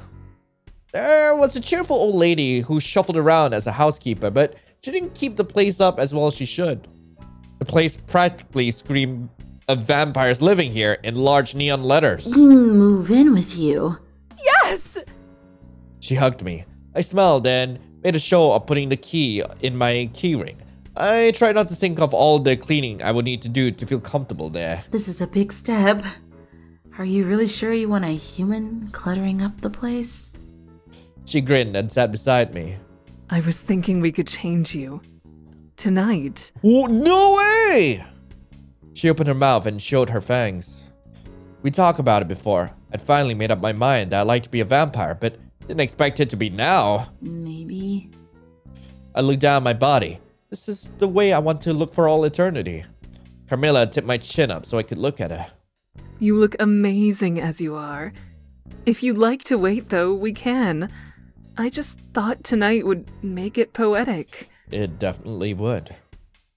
There was a cheerful old lady who shuffled around as a housekeeper, but she didn't keep the place up as well as she should. The place practically screamed of vampires living here in large neon letters. Mm, Move in with you. Yes! She hugged me. I smiled and made a show of putting the key in my keyring. I tried not to think of all the cleaning I would need to do to feel comfortable there. This is a big step. Are you really sure you want a human cluttering up the place? She grinned and sat beside me. I was thinking we could change you. Tonight. Oh, no way! She opened her mouth and showed her fangs. We talked about it before. I'd finally made up my mind that I'd like to be a vampire, but didn't expect it to be now. Maybe. I looked down at my body. This is the way I want to look for all eternity. Carmilla tipped my chin up so I could look at her. You look amazing as you are. If you'd like to wait, though, we can. I just thought tonight would make it poetic. It definitely would.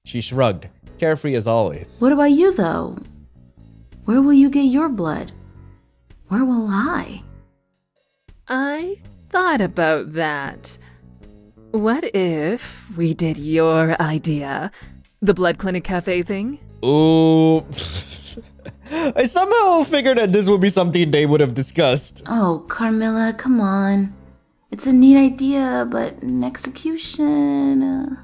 She shrugged, carefree as always. What about you, though? Where will you get your blood? Where will I? I thought about that. What if we did your idea? The Blood Clinic Cafe thing? Ooh. I somehow figured that this would be something they would have discussed. Oh, Carmilla, come on. It's a neat idea, but in execution. Uh...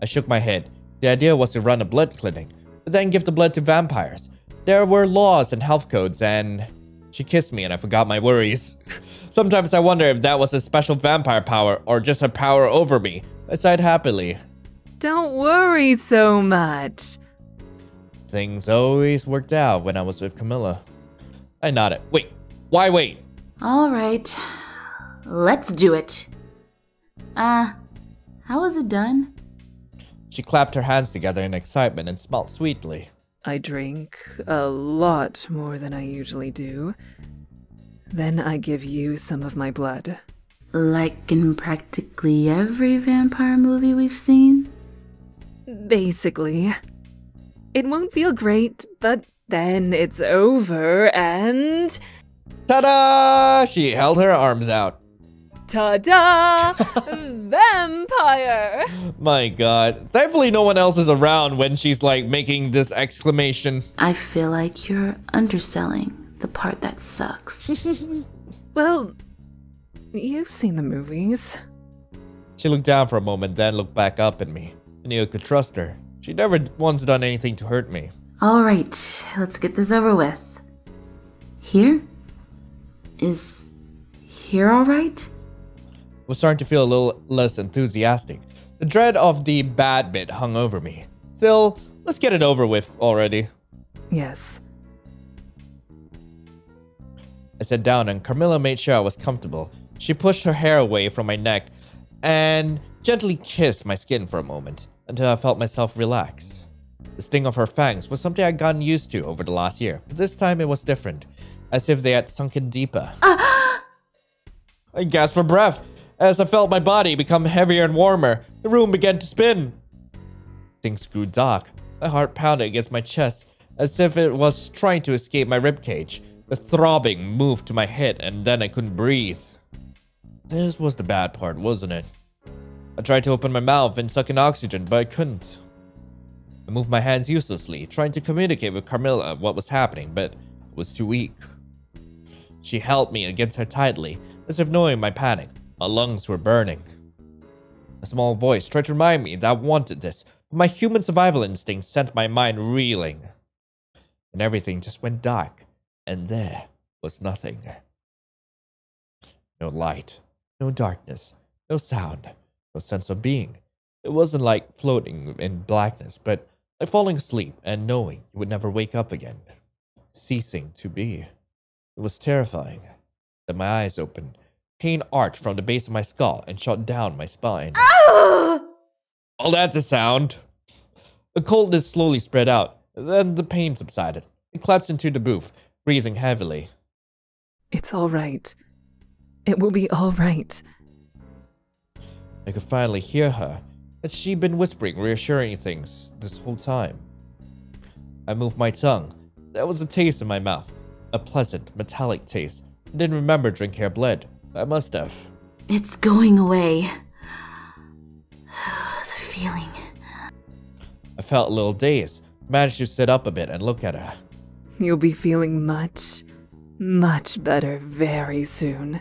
I shook my head. The idea was to run a blood clinic, but then give the blood to vampires. There were laws and health codes, and she kissed me and I forgot my worries. Sometimes I wonder if that was a special vampire power or just her power over me. I sighed happily. Don't worry so much. Things always worked out when I was with Carmilla. I nodded. Wait, why wait? All right. Let's do it. Uh, how was it done? She clapped her hands together in excitement and smiled sweetly. I drink a lot more than I usually do. Then I give you some of my blood. Like in practically every vampire movie we've seen? Basically. It won't feel great, but then it's over and. Ta-da! She held her arms out. Ta da! Vampire! My god. Thankfully no one else is around when she's like making this exclamation. I feel like you're underselling the part that sucks. Well, you've seen the movies. She looked down for a moment, then looked back up at me. I knew I could trust her. She'd never once done anything to hurt me. All right, let's get this over with. Here? Is here all right? Was starting to feel a little less enthusiastic. The dread of the bad bit hung over me. Still, let's get it over with already. Yes. I sat down and Carmilla made sure I was comfortable. She pushed her hair away from my neck and gently kissed my skin for a moment until I felt myself relax. The sting of her fangs was something I'd gotten used to over the last year, but this time it was different, as if they had sunken deeper. I gasped for breath as I felt my body become heavier and warmer. The room began to spin. Things grew dark. My heart pounded against my chest as if it was trying to escape my ribcage. The throbbing moved to my head and then I couldn't breathe. This was the bad part, wasn't it? I tried to open my mouth and suck in oxygen, but I couldn't. I moved my hands uselessly, trying to communicate with Carmilla what was happening, but was too weak. She held me against her tightly, as if knowing my panic. My lungs were burning. A small voice tried to remind me that I wanted this, but my human survival instinct sent my mind reeling. And everything just went dark, and there was nothing. No light, no darkness, no sound, no sense of being. It wasn't like floating in blackness, but like falling asleep and knowing you would never wake up again. Ceasing to be. It was terrifying. Then my eyes opened. Pain arched from the base of my skull and shot down my spine. Ah! All that's a sound. The coldness slowly spread out. Then the pain subsided. I collapsed into the booth, breathing heavily. It's all right. It will be all right. I could finally hear her, that she'd been whispering reassuring things this whole time. I moved my tongue. There was a taste in my mouth, a pleasant, metallic taste. I didn't remember drinking her blood. I must have. It's going away. the feeling. I felt a little dazed, managed to sit up a bit and look at her. You'll be feeling much, much better very soon.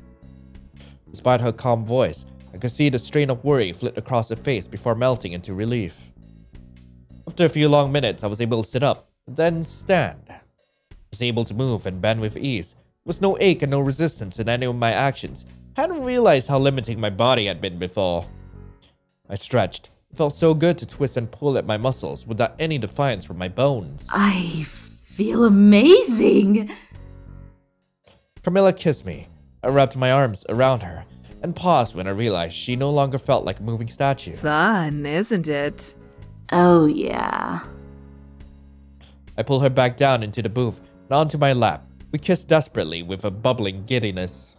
Despite her calm voice, I could see the strain of worry flit across her face before melting into relief. After a few long minutes, I was able to sit up, then stand. I was able to move and bend with ease. There was no ache and no resistance in any of my actions. Hadn't realized how limiting my body had been before. I stretched. It felt so good to twist and pull at my muscles without any defiance from my bones. I feel amazing. Carmilla kissed me. I wrapped my arms around her and paused when I realized she no longer felt like a moving statue. Fun, isn't it? Oh, yeah. I pulled her back down into the booth and onto my lap. We kissed desperately with a bubbling giddiness.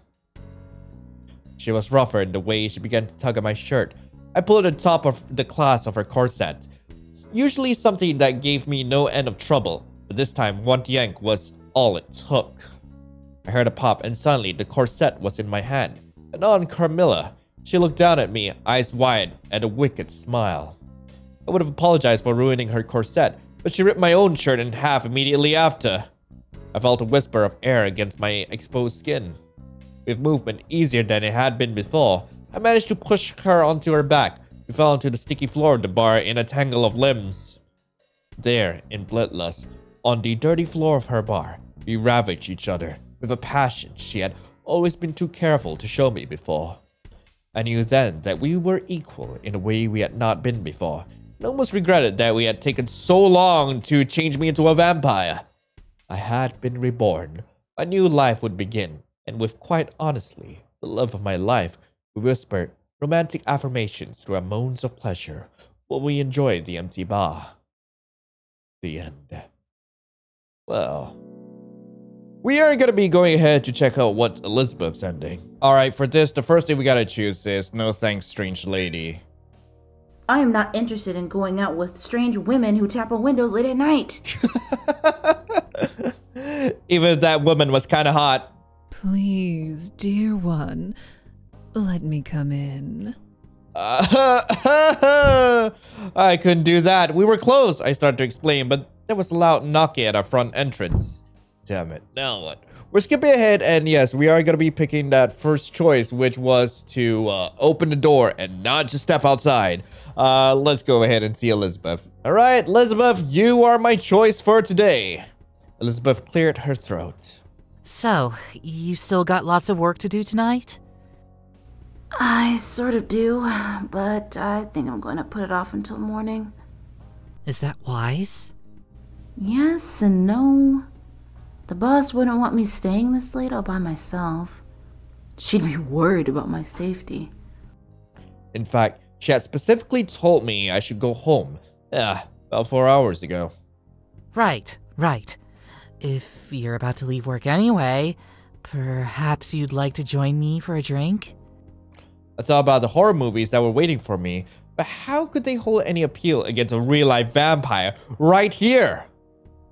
She was rougher in the way she began to tug at my shirt. I pulled the top of the clasp of her corset. Usually something that gave me no end of trouble, but this time one yank was all it took. I heard a pop and suddenly the corset was in my hand, and on Carmilla. She looked down at me, eyes wide, and a wicked smile. I would have apologized for ruining her corset, but she ripped my own shirt in half immediately after. I felt a whisper of air against my exposed skin. With movement easier than it had been before, I managed to push her onto her back. We fell onto the sticky floor of the bar in a tangle of limbs. There, in bloodlust, on the dirty floor of her bar, we ravaged each other with a passion she had always been too careful to show me before. I knew then that we were equal in a way we had not been before, and almost regretted that we had taken so long to change me into a vampire. I had been reborn. A new life would begin, and with quite honestly, the love of my life, we whispered romantic affirmations through our moans of pleasure while we enjoyed the empty bar. The end. Well, we are going to be going ahead to check out what Elizabeth's ending. Alright, for this, the first thing we gotta choose is No Thanks, Strange Lady. I am not interested in going out with strange women who tap on windows late at night. Even if that woman was kind of hot. Please, dear one, let me come in. Uh, I couldn't do that. We were close, I started to explain, but there was a loud knocking at our front entrance. Damn it. Now what? We're skipping ahead, and yes, we are going to be picking that first choice, which was to uh, open the door and not just step outside. Uh, let's go ahead and see Elizabeth. All right, Elizabeth, you are my choice for today. Elizabeth cleared her throat. So, you still got lots of work to do tonight? I sort of do, but I think I'm going to put it off until morning. Is that wise? Yes and no. The boss wouldn't want me staying this late all by myself. She'd be worried about my safety. In fact, she had specifically told me I should go home. Yeah, about four hours ago. Right, right. If you're about to leave work anyway, perhaps you'd like to join me for a drink? I thought about the horror movies that were waiting for me, but how could they hold any appeal against a real life vampire right here?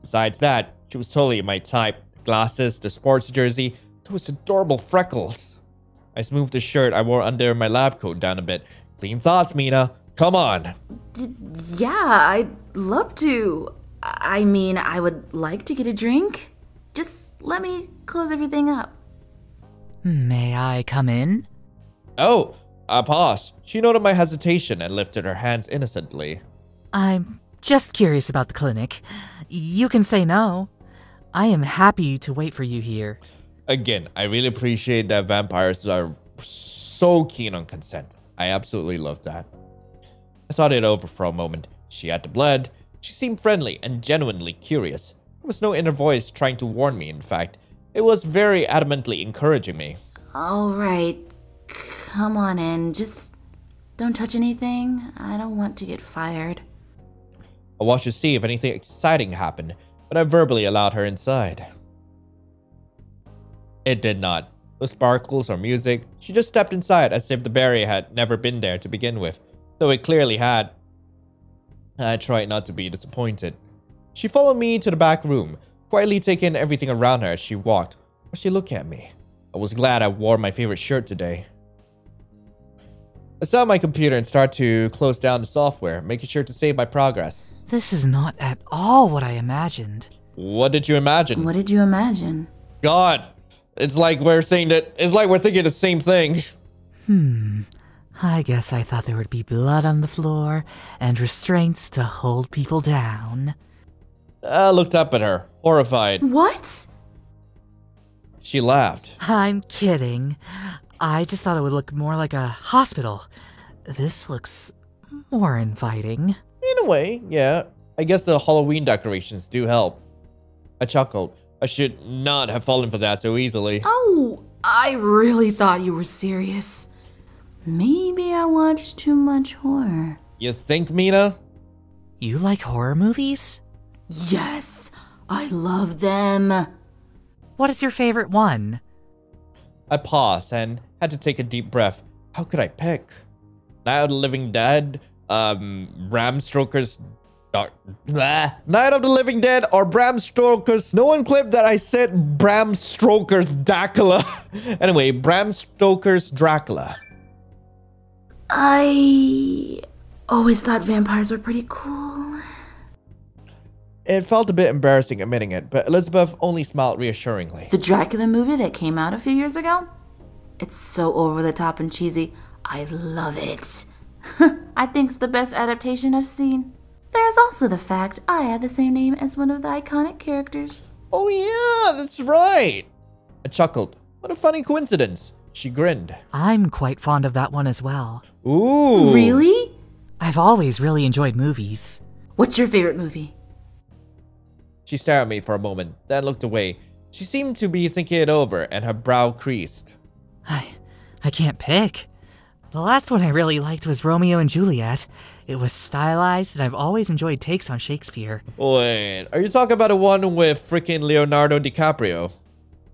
Besides that, she was totally my type. Glasses, the sports jersey, those adorable freckles. I smoothed the shirt I wore under my lab coat down a bit. Clean thoughts, Mina. Come on. D- yeah, I'd love to. I mean, I would like to get a drink. Just let me close everything up. May I come in? Oh, uh, I pause. She noted my hesitation and lifted her hands innocently. I'm just curious about the clinic. You can say no. I am happy to wait for you here. Again, I really appreciate that vampires are so keen on consent. I absolutely love that. I thought it over for a moment. She had the blood. She seemed friendly and genuinely curious. There was no inner voice trying to warn me, in fact. It was very adamantly encouraging me. All right, come on in. Just don't touch anything. I don't want to get fired. I watched to see if anything exciting happened, but I verbally allowed her inside. It did not. No sparkles or music. She just stepped inside as if the barrier had never been there to begin with, though it clearly had. I tried not to be disappointed. She followed me to the back room, quietly taking everything around her as she walked, while she looked at me. I was glad I wore my favorite shirt today. I sat my computer and started to close down the software, making sure to save my progress. This is not at all what I imagined. What did you imagine? What did you imagine? God, it's like we're saying that. It's like we're thinking the same thing. Hmm. I guess I thought there would be blood on the floor and restraints to hold people down. I looked up at her, horrified. What? She laughed. I'm kidding. I just thought it would look more like a hospital. This looks more inviting. In a way, yeah. I guess the Halloween decorations do help. I chuckled. I should not have fallen for that so easily. Oh, I really thought you were serious. Maybe I watched too much horror. You think, Mina? You like horror movies? Yes, I love them. What is your favorite one? I paused and had to take a deep breath. How could I pick? Night of the Living Dead, um, Bram Stoker's Dark, blah. Night of the Living Dead or Bram Stoker's. No one clipped that I said Bram Stoker's Dracula. anyway, Bram Stoker's Dracula. I always thought vampires were pretty cool. It felt a bit embarrassing admitting it, but Elizabeth only smiled reassuringly. The Dracula movie that came out a few years ago? It's so over the top and cheesy. I love it. I think it's the best adaptation I've seen. There's also the fact I have the same name as one of the iconic characters. Oh, yeah, that's right. I chuckled. What a funny coincidence. She grinned. I'm quite fond of that one as well. Ooh. Really? I've always really enjoyed movies. What's your favorite movie? She stared at me for a moment, then looked away. She seemed to be thinking it over, and her brow creased. I I can't pick. The last one I really liked was Romeo and Juliet. It was stylized, and I've always enjoyed takes on Shakespeare. Wait, are you talking about the one with freaking Leonardo DiCaprio?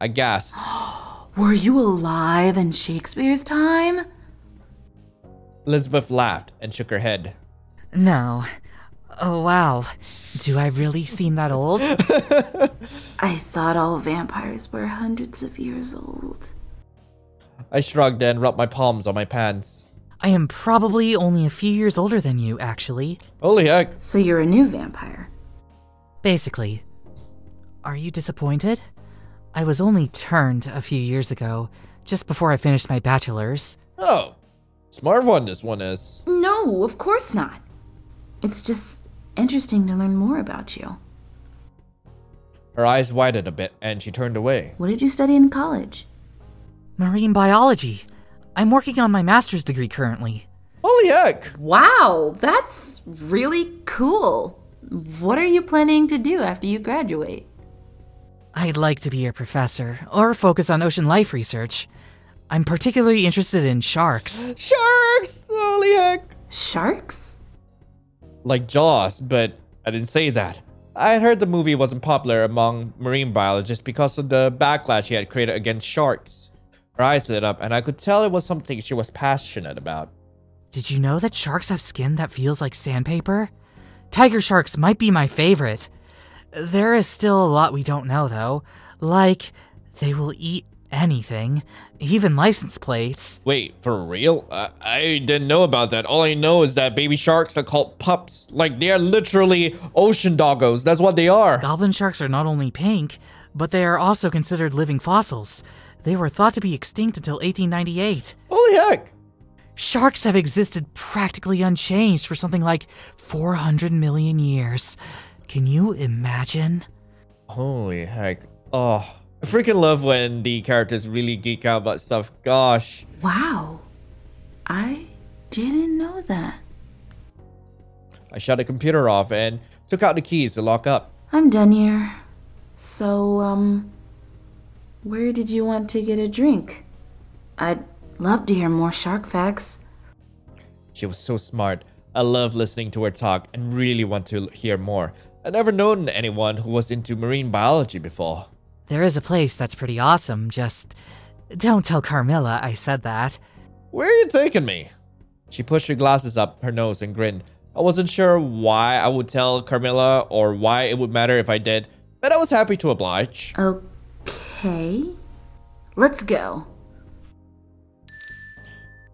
I gasped. Were you alive in Shakespeare's time? Elizabeth laughed and shook her head. No. Oh, wow. Do I really seem that old? I thought all vampires were hundreds of years old. I shrugged and rubbed my palms on my pants. I am probably only a few years older than you, actually. Holy heck. So you're a new vampire. Basically. Are you disappointed? I was only turned a few years ago, just before I finished my bachelor's. Oh, smart one this one is. No, of course not. It's just interesting to learn more about you. Her eyes widened a bit and she turned away. What did you study in college? Marine biology. I'm working on my master's degree currently. Holy heck. Wow, that's really cool. What are you planning to do after you graduate? I'd like to be a professor, or focus on ocean life research. I'm particularly interested in sharks. Sharks! Holy heck. Sharks? Like Jaws, but I didn't say that. I had heard the movie wasn't popular among marine biologists because of the backlash he had created against sharks. Her eyes lit up, and I could tell it was something she was passionate about. Did you know that sharks have skin that feels like sandpaper? Tiger sharks might be my favorite. There is still a lot we don't know, though. Like, they will eat anything, even license plates. Wait, for real? I, I didn't know about that. All I know is that baby sharks are called pups. Like, they are literally ocean doggos. That's what they are. Goblin sharks are not only pink, but they are also considered living fossils. They were thought to be extinct until 1898. Holy heck. Sharks have existed practically unchanged for something like 400 million years. Can you imagine? Holy heck. Oh, I freaking love when the characters really geek out about stuff. Gosh. Wow. I didn't know that. I shut the computer off and took out the keys to lock up. I'm done here. So, um, where did you want to get a drink? I'd love to hear more shark facts. She was so smart. I love listening to her talk and really want to hear more. I'd never known anyone who was into marine biology before. There is a place that's pretty awesome, just don't tell Carmilla I said that. Where are you taking me? She pushed her glasses up her nose and grinned. I wasn't sure why I would tell Carmilla or why it would matter if I did, but I was happy to oblige. Okay. Let's go.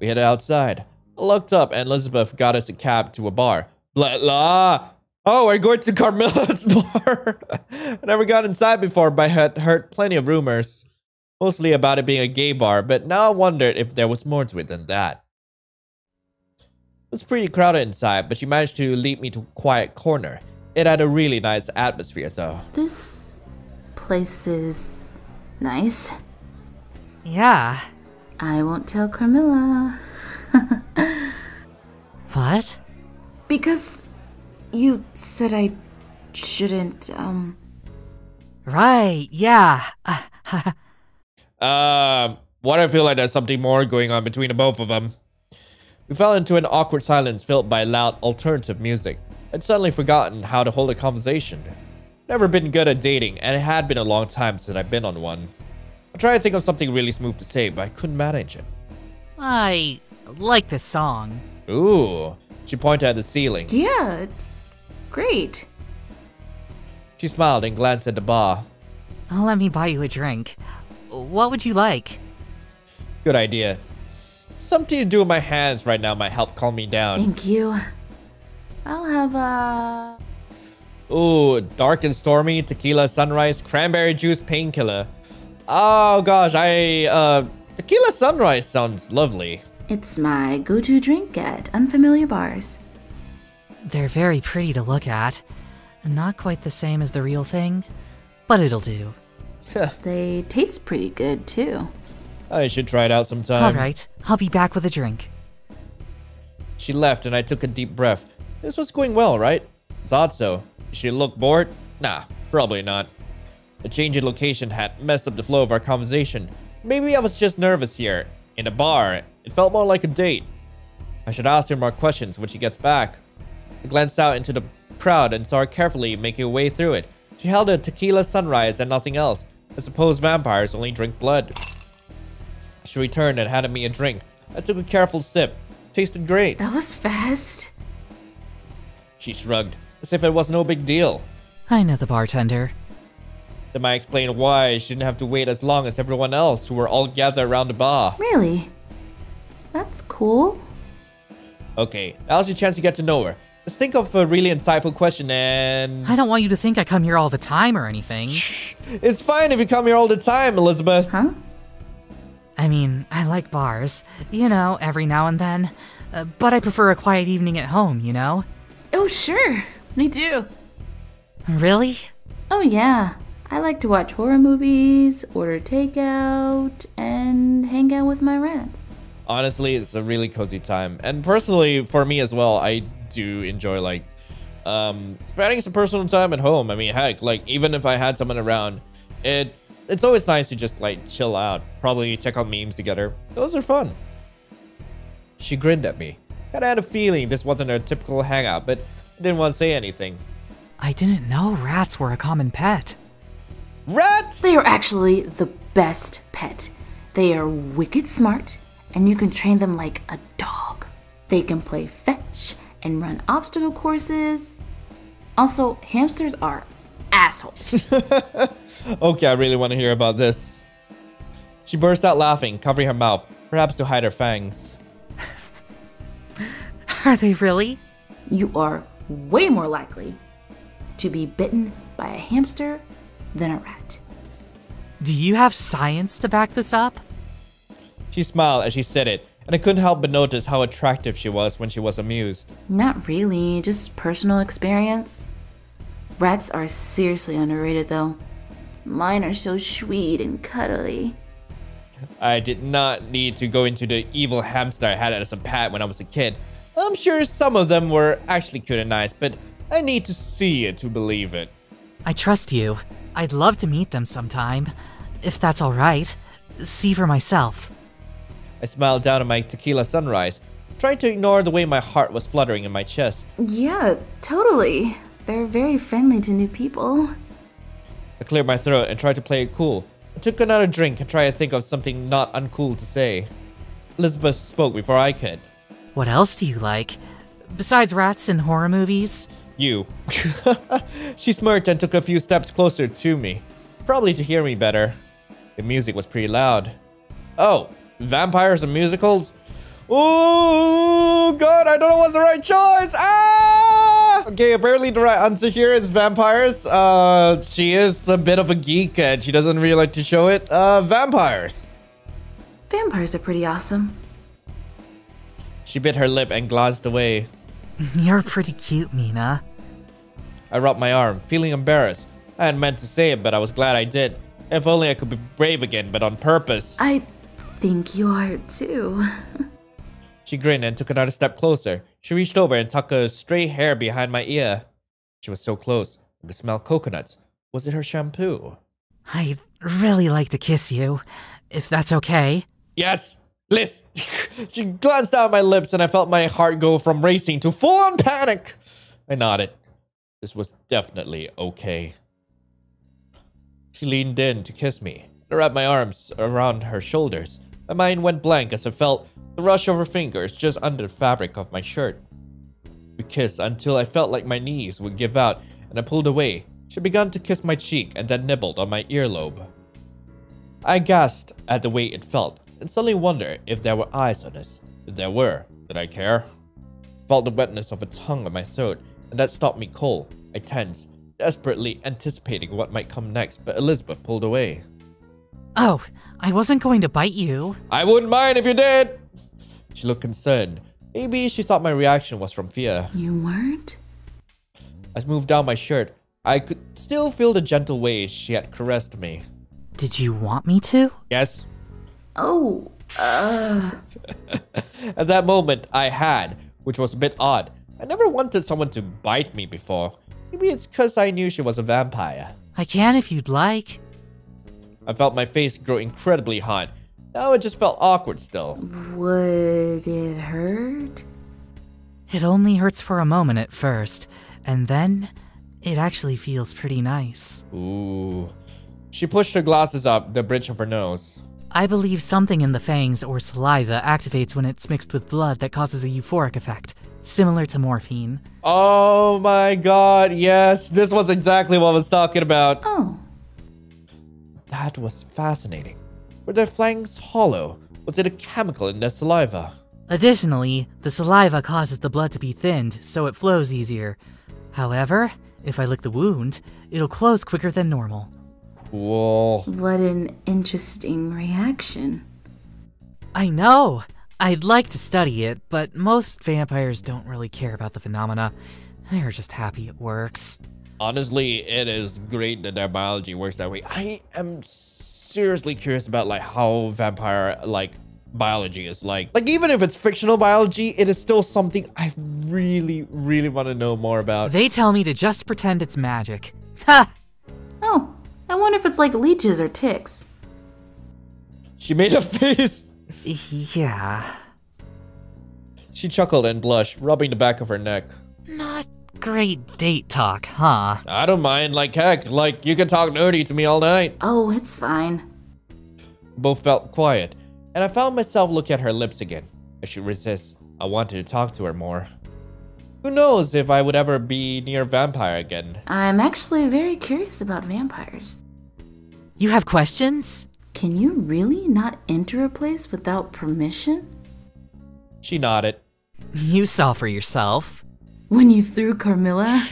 We headed outside. I looked up and Elizabeth got us a cab to a bar. Blah, blah. Oh, we're going to Carmilla's bar. I never got inside before, but I had heard plenty of rumors. Mostly about it being a gay bar, but now I wondered if there was more to it than that. It was pretty crowded inside, but she managed to lead me to a quiet corner. It had a really nice atmosphere though. This place is nice. Yeah. I won't tell Carmilla. What? Because you said I shouldn't, um. Right, yeah. Um, what I feel like there's something more going on between the both of them. We fell into an awkward silence filled by loud alternative music. I'd suddenly forgotten how to hold a conversation. Never been good at dating, and it had been a long time since I'd been on one. I tried to think of something really smooth to say, but I couldn't manage it. I like this song. Ooh, she pointed at the ceiling. Yeah, it's great. She smiled and glanced at the bar. Let me buy you a drink. What would you like? Good idea. S- something to do with my hands right now might help calm me down. Thank you. I'll have a. Ooh, dark and stormy, tequila sunrise, cranberry juice painkiller. Oh gosh, I uh tequila sunrise sounds lovely. It's my go to drink at unfamiliar bars. They're very pretty to look at. Not quite the same as the real thing, but it'll do. They taste pretty good too. I should try it out sometime. All right, I'll be back with a drink. She left and I took a deep breath. This was going well, right? Thought so. She look bored? Nah, probably not. The change in location had messed up the flow of our conversation. Maybe I was just nervous here. In a bar, it felt more like a date. I should ask her more questions when she gets back. I glanced out into the crowd and saw her carefully making her way through it. She held a tequila sunrise and nothing else. I suppose vampires only drink blood. She returned and handed me a drink. I took a careful sip. Tasted great. That was fast. She shrugged, as if it was no big deal. I know the bartender. That I explain why she didn't have to wait as long as everyone else who were all gathered around the bar. Really? That's cool. Okay, now's your chance to get to know her. Let's think of a really insightful question and... I don't want you to think I come here all the time or anything. It's fine if you come here all the time, Elizabeth. Huh? I mean, I like bars, you know, every now and then. Uh, but I prefer a quiet evening at home, you know? Oh, sure. Me too. Really? Oh, yeah. I like to watch horror movies, order takeout, and hang out with my rats. Honestly, it's a really cozy time. And personally, for me as well, I do enjoy like um spending some personal time at home. I mean, heck, like even if I had someone around, it it's always nice to just like chill out. Probably check out memes together. Those are fun. She grinned at me. Kinda had a feeling this wasn't a typical hangout, but I didn't want to say anything. I didn't know rats were a common pet. Rats! They are actually the best pet. They are wicked smart, and you can train them like a dog. They can play fetch and run obstacle courses. Also, hamsters are assholes. Okay, I really want to hear about this. She burst out laughing, covering her mouth, perhaps to hide her fangs. Are they really? you are way more likely to be bitten by a hamster than a rat. Do you have science to back this up? She smiled as she said it, and I couldn't help but notice how attractive she was when she was amused. Not really, just personal experience. Rats are seriously underrated though. Mine are so sweet and cuddly. I did not need to go into the evil hamster I had as a pet when I was a kid. I'm sure some of them were actually cute and nice, but I need to see it to believe it. I trust you. I'd love to meet them sometime. If that's alright. See for myself. I smiled down at my tequila sunrise, trying to ignore the way my heart was fluttering in my chest. Yeah, totally. They're very friendly to new people. I cleared my throat and tried to play it cool. I took another drink and tried to think of something not uncool to say. Elizabeth spoke before I could. What else do you like? Besides rats and horror movies? You. she smirked and took a few steps closer to me, probably to hear me better. The music was pretty loud. Oh, vampires and musicals? Oh, God, I don't know what's the right choice. Ah! Okay, apparently the right answer here is vampires. Uh, she is a bit of a geek and she doesn't really like to show it. Uh, vampires. Vampires are pretty awesome. She bit her lip and glanced away. You're pretty cute, Mina. I rubbed my arm, feeling embarrassed. I hadn't meant to say it, but I was glad I did. If only I could be brave again, but on purpose. I think you are too. She grinned and took another step closer. She reached over and tucked her stray hair behind my ear. She was so close. I could smell coconuts. Was it her shampoo? I'd really like to kiss you, if that's okay. Yes! Bliss! she glanced down my lips and I felt my heart go from racing to full on panic. I nodded. This was definitely okay. She leaned in to kiss me. I wrapped my arms around her shoulders. My mind went blank as I felt the rush of her fingers just under the fabric of my shirt. We kissed until I felt like my knees would give out and I pulled away. She began to kiss my cheek and then nibbled on my earlobe. I gasped at the way it felt and suddenly wondered if there were eyes on us. If there were, did I care? Felt the wetness of a tongue on my throat and that stopped me cold. I tensed, desperately anticipating what might come next, but Elizabeth pulled away. Oh, I wasn't going to bite you. I wouldn't mind if you did! She looked concerned. Maybe she thought my reaction was from fear. You weren't? I smoothed down my shirt. I could still feel the gentle way she had caressed me. Did you want me to? Yes, Oh, uh. at that moment I had, which was a bit odd. I never wanted someone to bite me before. Maybe it's because I knew she was a vampire. I can if you'd like. I felt my face grow incredibly hot. Now it just felt awkward still. Would it hurt? It only hurts for a moment at first, and then it actually feels pretty nice. Ooh. She pushed her glasses up the bridge of her nose. I believe something in the fangs or saliva activates when it's mixed with blood that causes a euphoric effect, similar to morphine. Oh my god, yes, this was exactly what I was talking about. Oh, That was fascinating. Were their flanks hollow? Was it a chemical in their saliva? Additionally, the saliva causes the blood to be thinned, so it flows easier. However, if I lick the wound, it'll close quicker than normal. Cool. what an interesting reaction. I know! I'd like to study it, but most vampires don't really care about the phenomena. They're just happy it works. Honestly, it is great that their biology works that way. I am seriously curious about like how vampire like biology is like. Like even if it's fictional biology, it is still something I really, really want to know more about. They tell me to just pretend it's magic. Ha! Oh, I wonder if it's like leeches or ticks. She made a face. Yeah. She chuckled and blushed, rubbing the back of her neck. Not great date talk, huh? I don't mind, like heck, like you can talk nerdy to me all night. Oh, it's fine. Both felt quiet, and I found myself looking at her lips again. I should resist. I wanted to talk to her more. Who knows if I would ever be near a vampire again? I'm actually very curious about vampires. You have questions? Can you really not enter a place without permission? She nodded. You saw for yourself. When you threw Carmilla?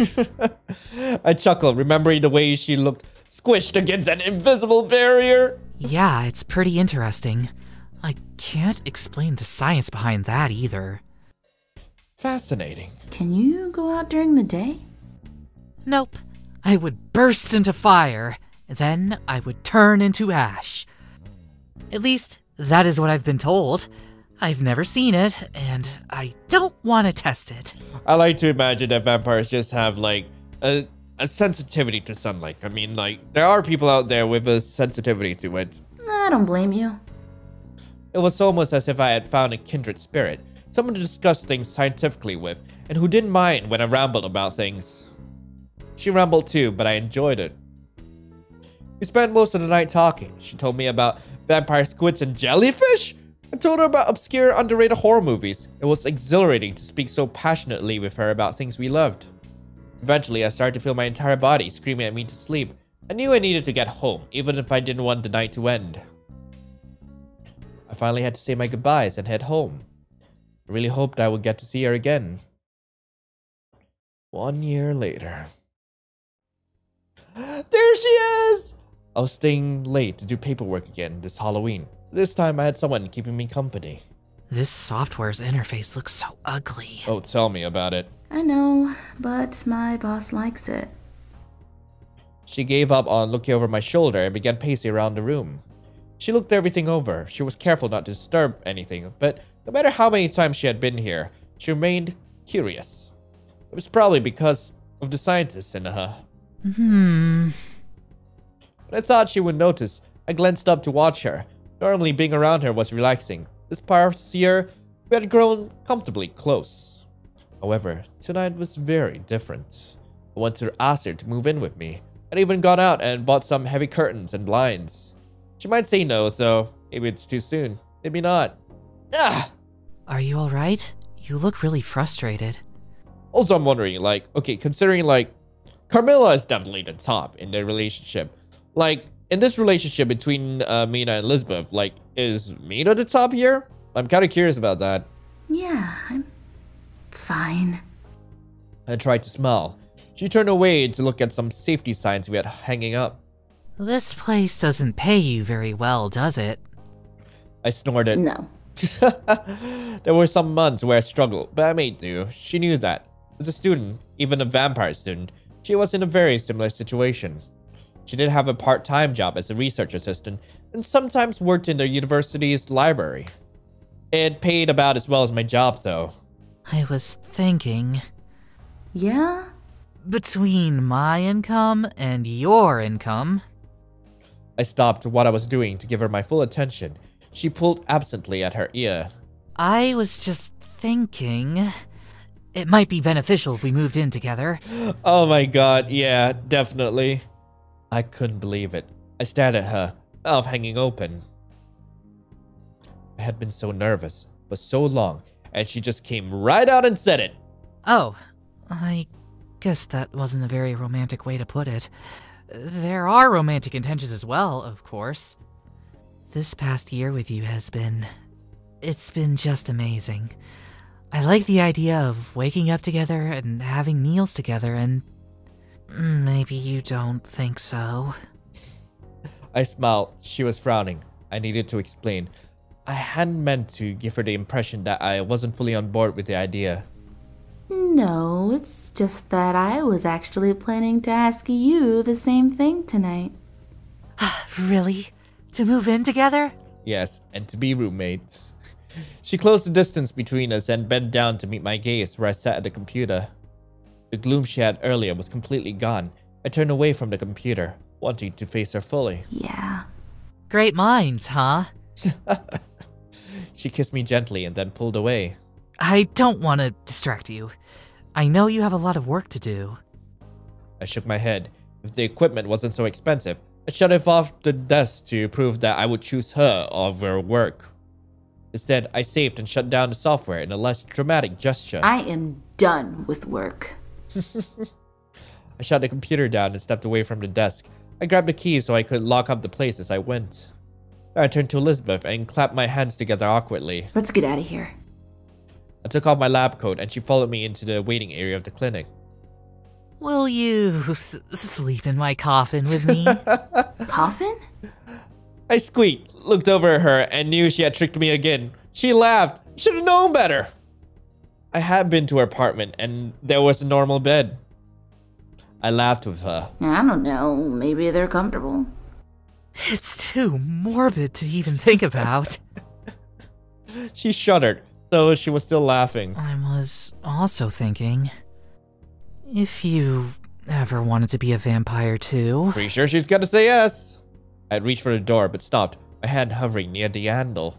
I chuckled, remembering the way she looked squished against an invisible barrier. Yeah, it's pretty interesting. I can't explain the science behind that either. Fascinating. Can you go out during the day? Nope. I would burst into fire, then I would turn into ash. At least, that is what I've been told. I've never seen it, and I don't want to test it. I like to imagine that vampires just have like a, a sensitivity to sunlight. I mean, like, there are people out there with a sensitivity to it. I don't blame you. It was almost as if I had found a kindred spirit, someone to discuss things scientifically with, and who didn't mind when I rambled about things. She rambled too, but I enjoyed it. We spent most of the night talking. She told me about vampire squids and jellyfish. I told her about obscure, underrated horror movies. It was exhilarating to speak so passionately with her about things we loved. Eventually, I started to feel my entire body screaming at me to sleep. I knew I needed to get home, even if I didn't want the night to end. I finally had to say my goodbyes and head home. I really hoped I would get to see her again. One year later. There she is! I was staying late to do paperwork again this Halloween. This time I had someone keeping me company. This software's interface looks so ugly. Oh, tell me about it. I know, but my boss likes it. She gave up on looking over my shoulder and began pacing around the room. She looked everything over. She was careful not to disturb anything, but no matter how many times she had been here, she remained curious. It was probably because of the scientist in her. Hmm. When I thought she would notice, I glanced up to watch her. Normally, being around her was relaxing. This past year, we had grown comfortably close. However, tonight was very different. I wanted to ask her to move in with me. I'd even gone out and bought some heavy curtains and blinds. She might say no, though. Maybe it's too soon. Maybe not. Ah! Are you alright? You look really frustrated. Also, I'm wondering, like, okay, considering, like, Carmilla is definitely the top in their relationship. Like, in this relationship between uh, Mina and Elizabeth, like, is Mina the top here? I'm kind of curious about that. Yeah, I'm fine. I tried to smile. She turned away to look at some safety signs we had hanging up. This place doesn't pay you very well, does it? I snorted. No. there were some months where I struggled, but I made do. She knew that. As a student, even a vampire student, she was in a very similar situation. She did have a part-time job as a research assistant and sometimes worked in the university's library. It paid about as well as my job, though. I was thinking Yeah? between my income and your income. I stopped what I was doing to give her my full attention. She pulled absently at her ear. I was just thinking it might be beneficial if we moved in together. Oh my god, yeah, definitely. I couldn't believe it. I stared at her, mouth hanging open. I had been so nervous for so long, and she just came right out and said it. Oh, I guess that wasn't a very romantic way to put it. There are romantic intentions as well, of course. This past year with you has been. It's been just amazing. I like the idea of waking up together and having meals together, and. Maybe you don't think so. I smiled. She was frowning. I needed to explain. I hadn't meant to give her the impression that I wasn't fully on board with the idea. No, it's just that I was actually planning to ask you the same thing tonight. Really? To move in together? Yes, and to be roommates. She closed the distance between us and bent down to meet my gaze where I sat at the computer. The gloom she had earlier was completely gone. I turned away from the computer, wanting to face her fully. Yeah. Great minds, huh? She kissed me gently and then pulled away. I don't want to distract you. I know you have a lot of work to do. I shook my head. If the equipment wasn't so expensive, I shut it off the desk to prove that I would choose her over work. Instead, I saved and shut down the software in a less dramatic gesture. I am done with work. I shut the computer down and stepped away from the desk. I grabbed the key so I could lock up the place as I went. I turned to Elizabeth and clapped my hands together awkwardly. Let's get out of here. I took off my lab coat and she followed me into the waiting area of the clinic. Will you s- sleep in my coffin with me? Coffin? I squeaked, looked over at her, and knew she had tricked me again. She laughed. Should have known better. I had been to her apartment and there was a normal bed. I laughed with her. I don't know. Maybe they're comfortable. it's too morbid to even think about. She shuddered, though she was still laughing. I was also thinking if you ever wanted to be a vampire too. Pretty sure she's gonna say yes. I had reached for the door but stopped, my hand hovering near the handle.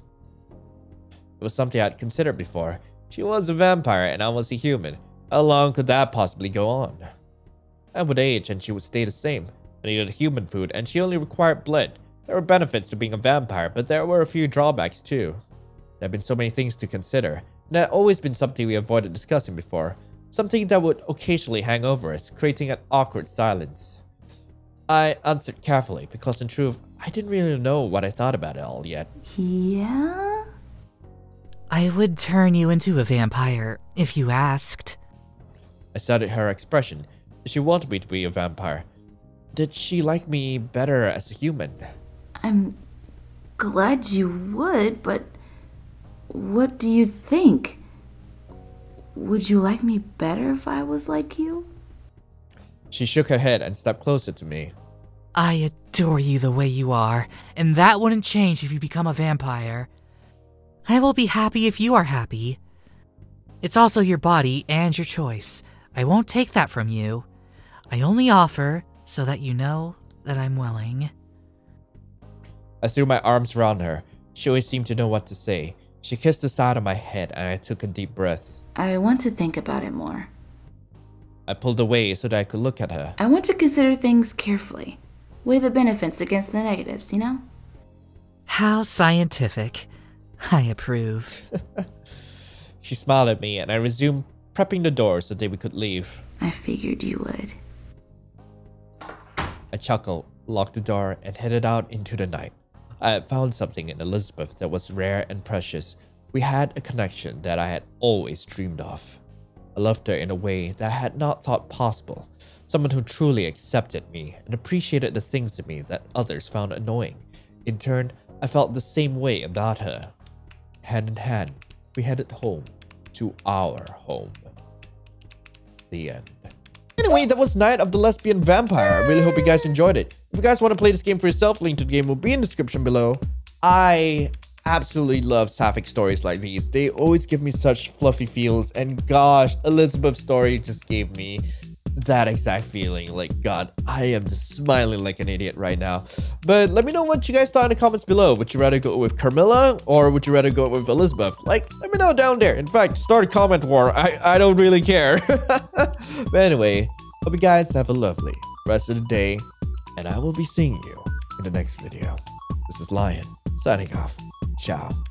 It was something I'd considered before. She was a vampire and I was a human. How long could that possibly go on? I would age and she would stay the same. I needed human food and she only required blood. There were benefits to being a vampire, but there were a few drawbacks too. There had been so many things to consider, and there had always been something we avoided discussing before. Something that would occasionally hang over us, creating an awkward silence. I answered carefully because in truth, I didn't really know what I thought about it all yet. Yeah? I would turn you into a vampire if you asked. I studied her expression. She wanted me to be a vampire. Did she like me better as a human? I'm glad you would, but what do you think? Would you like me better if I was like you? She shook her head and stepped closer to me. I adore you the way you are, and that wouldn't change if you become a vampire. I will be happy if you are happy. It's also your body and your choice. I won't take that from you. I only offer so that you know that I'm willing. I threw my arms around her. She always seemed to know what to say. She kissed the side of my head and I took a deep breath. I want to think about it more. I pulled away so that I could look at her. I want to consider things carefully. Weigh the benefits against the negatives, you know? How scientific. I approve. She smiled at me and I resumed prepping the door so that we could leave. I figured you would. I chuckled, locked the door, and headed out into the night. I had found something in Elizabeth that was rare and precious. We had a connection that I had always dreamed of. I loved her in a way that I had not thought possible. Someone who truly accepted me and appreciated the things in me that others found annoying. In turn, I felt the same way about her. Hand in hand, we headed home to our home. The end. Anyway, that was Night of the Lesbian Vampire. I really hope you guys enjoyed it. If you guys want to play this game for yourself, link to the game will be in the description below. I absolutely love sapphic stories like these. They always give me such fluffy feels. And gosh, Elizabeth's story just gave me that exact feeling. Like, God, I am just smiling like an idiot right now. But let me know what you guys thought in the comments below. Would you rather go with Carmilla or would you rather go with Elizabeth? Like, let me know down there. In fact, start a comment war. I, I don't really care. but anyway, hope you guys have a lovely rest of the day. And I will be seeing you in the next video. This is Lion, signing off. Ciao.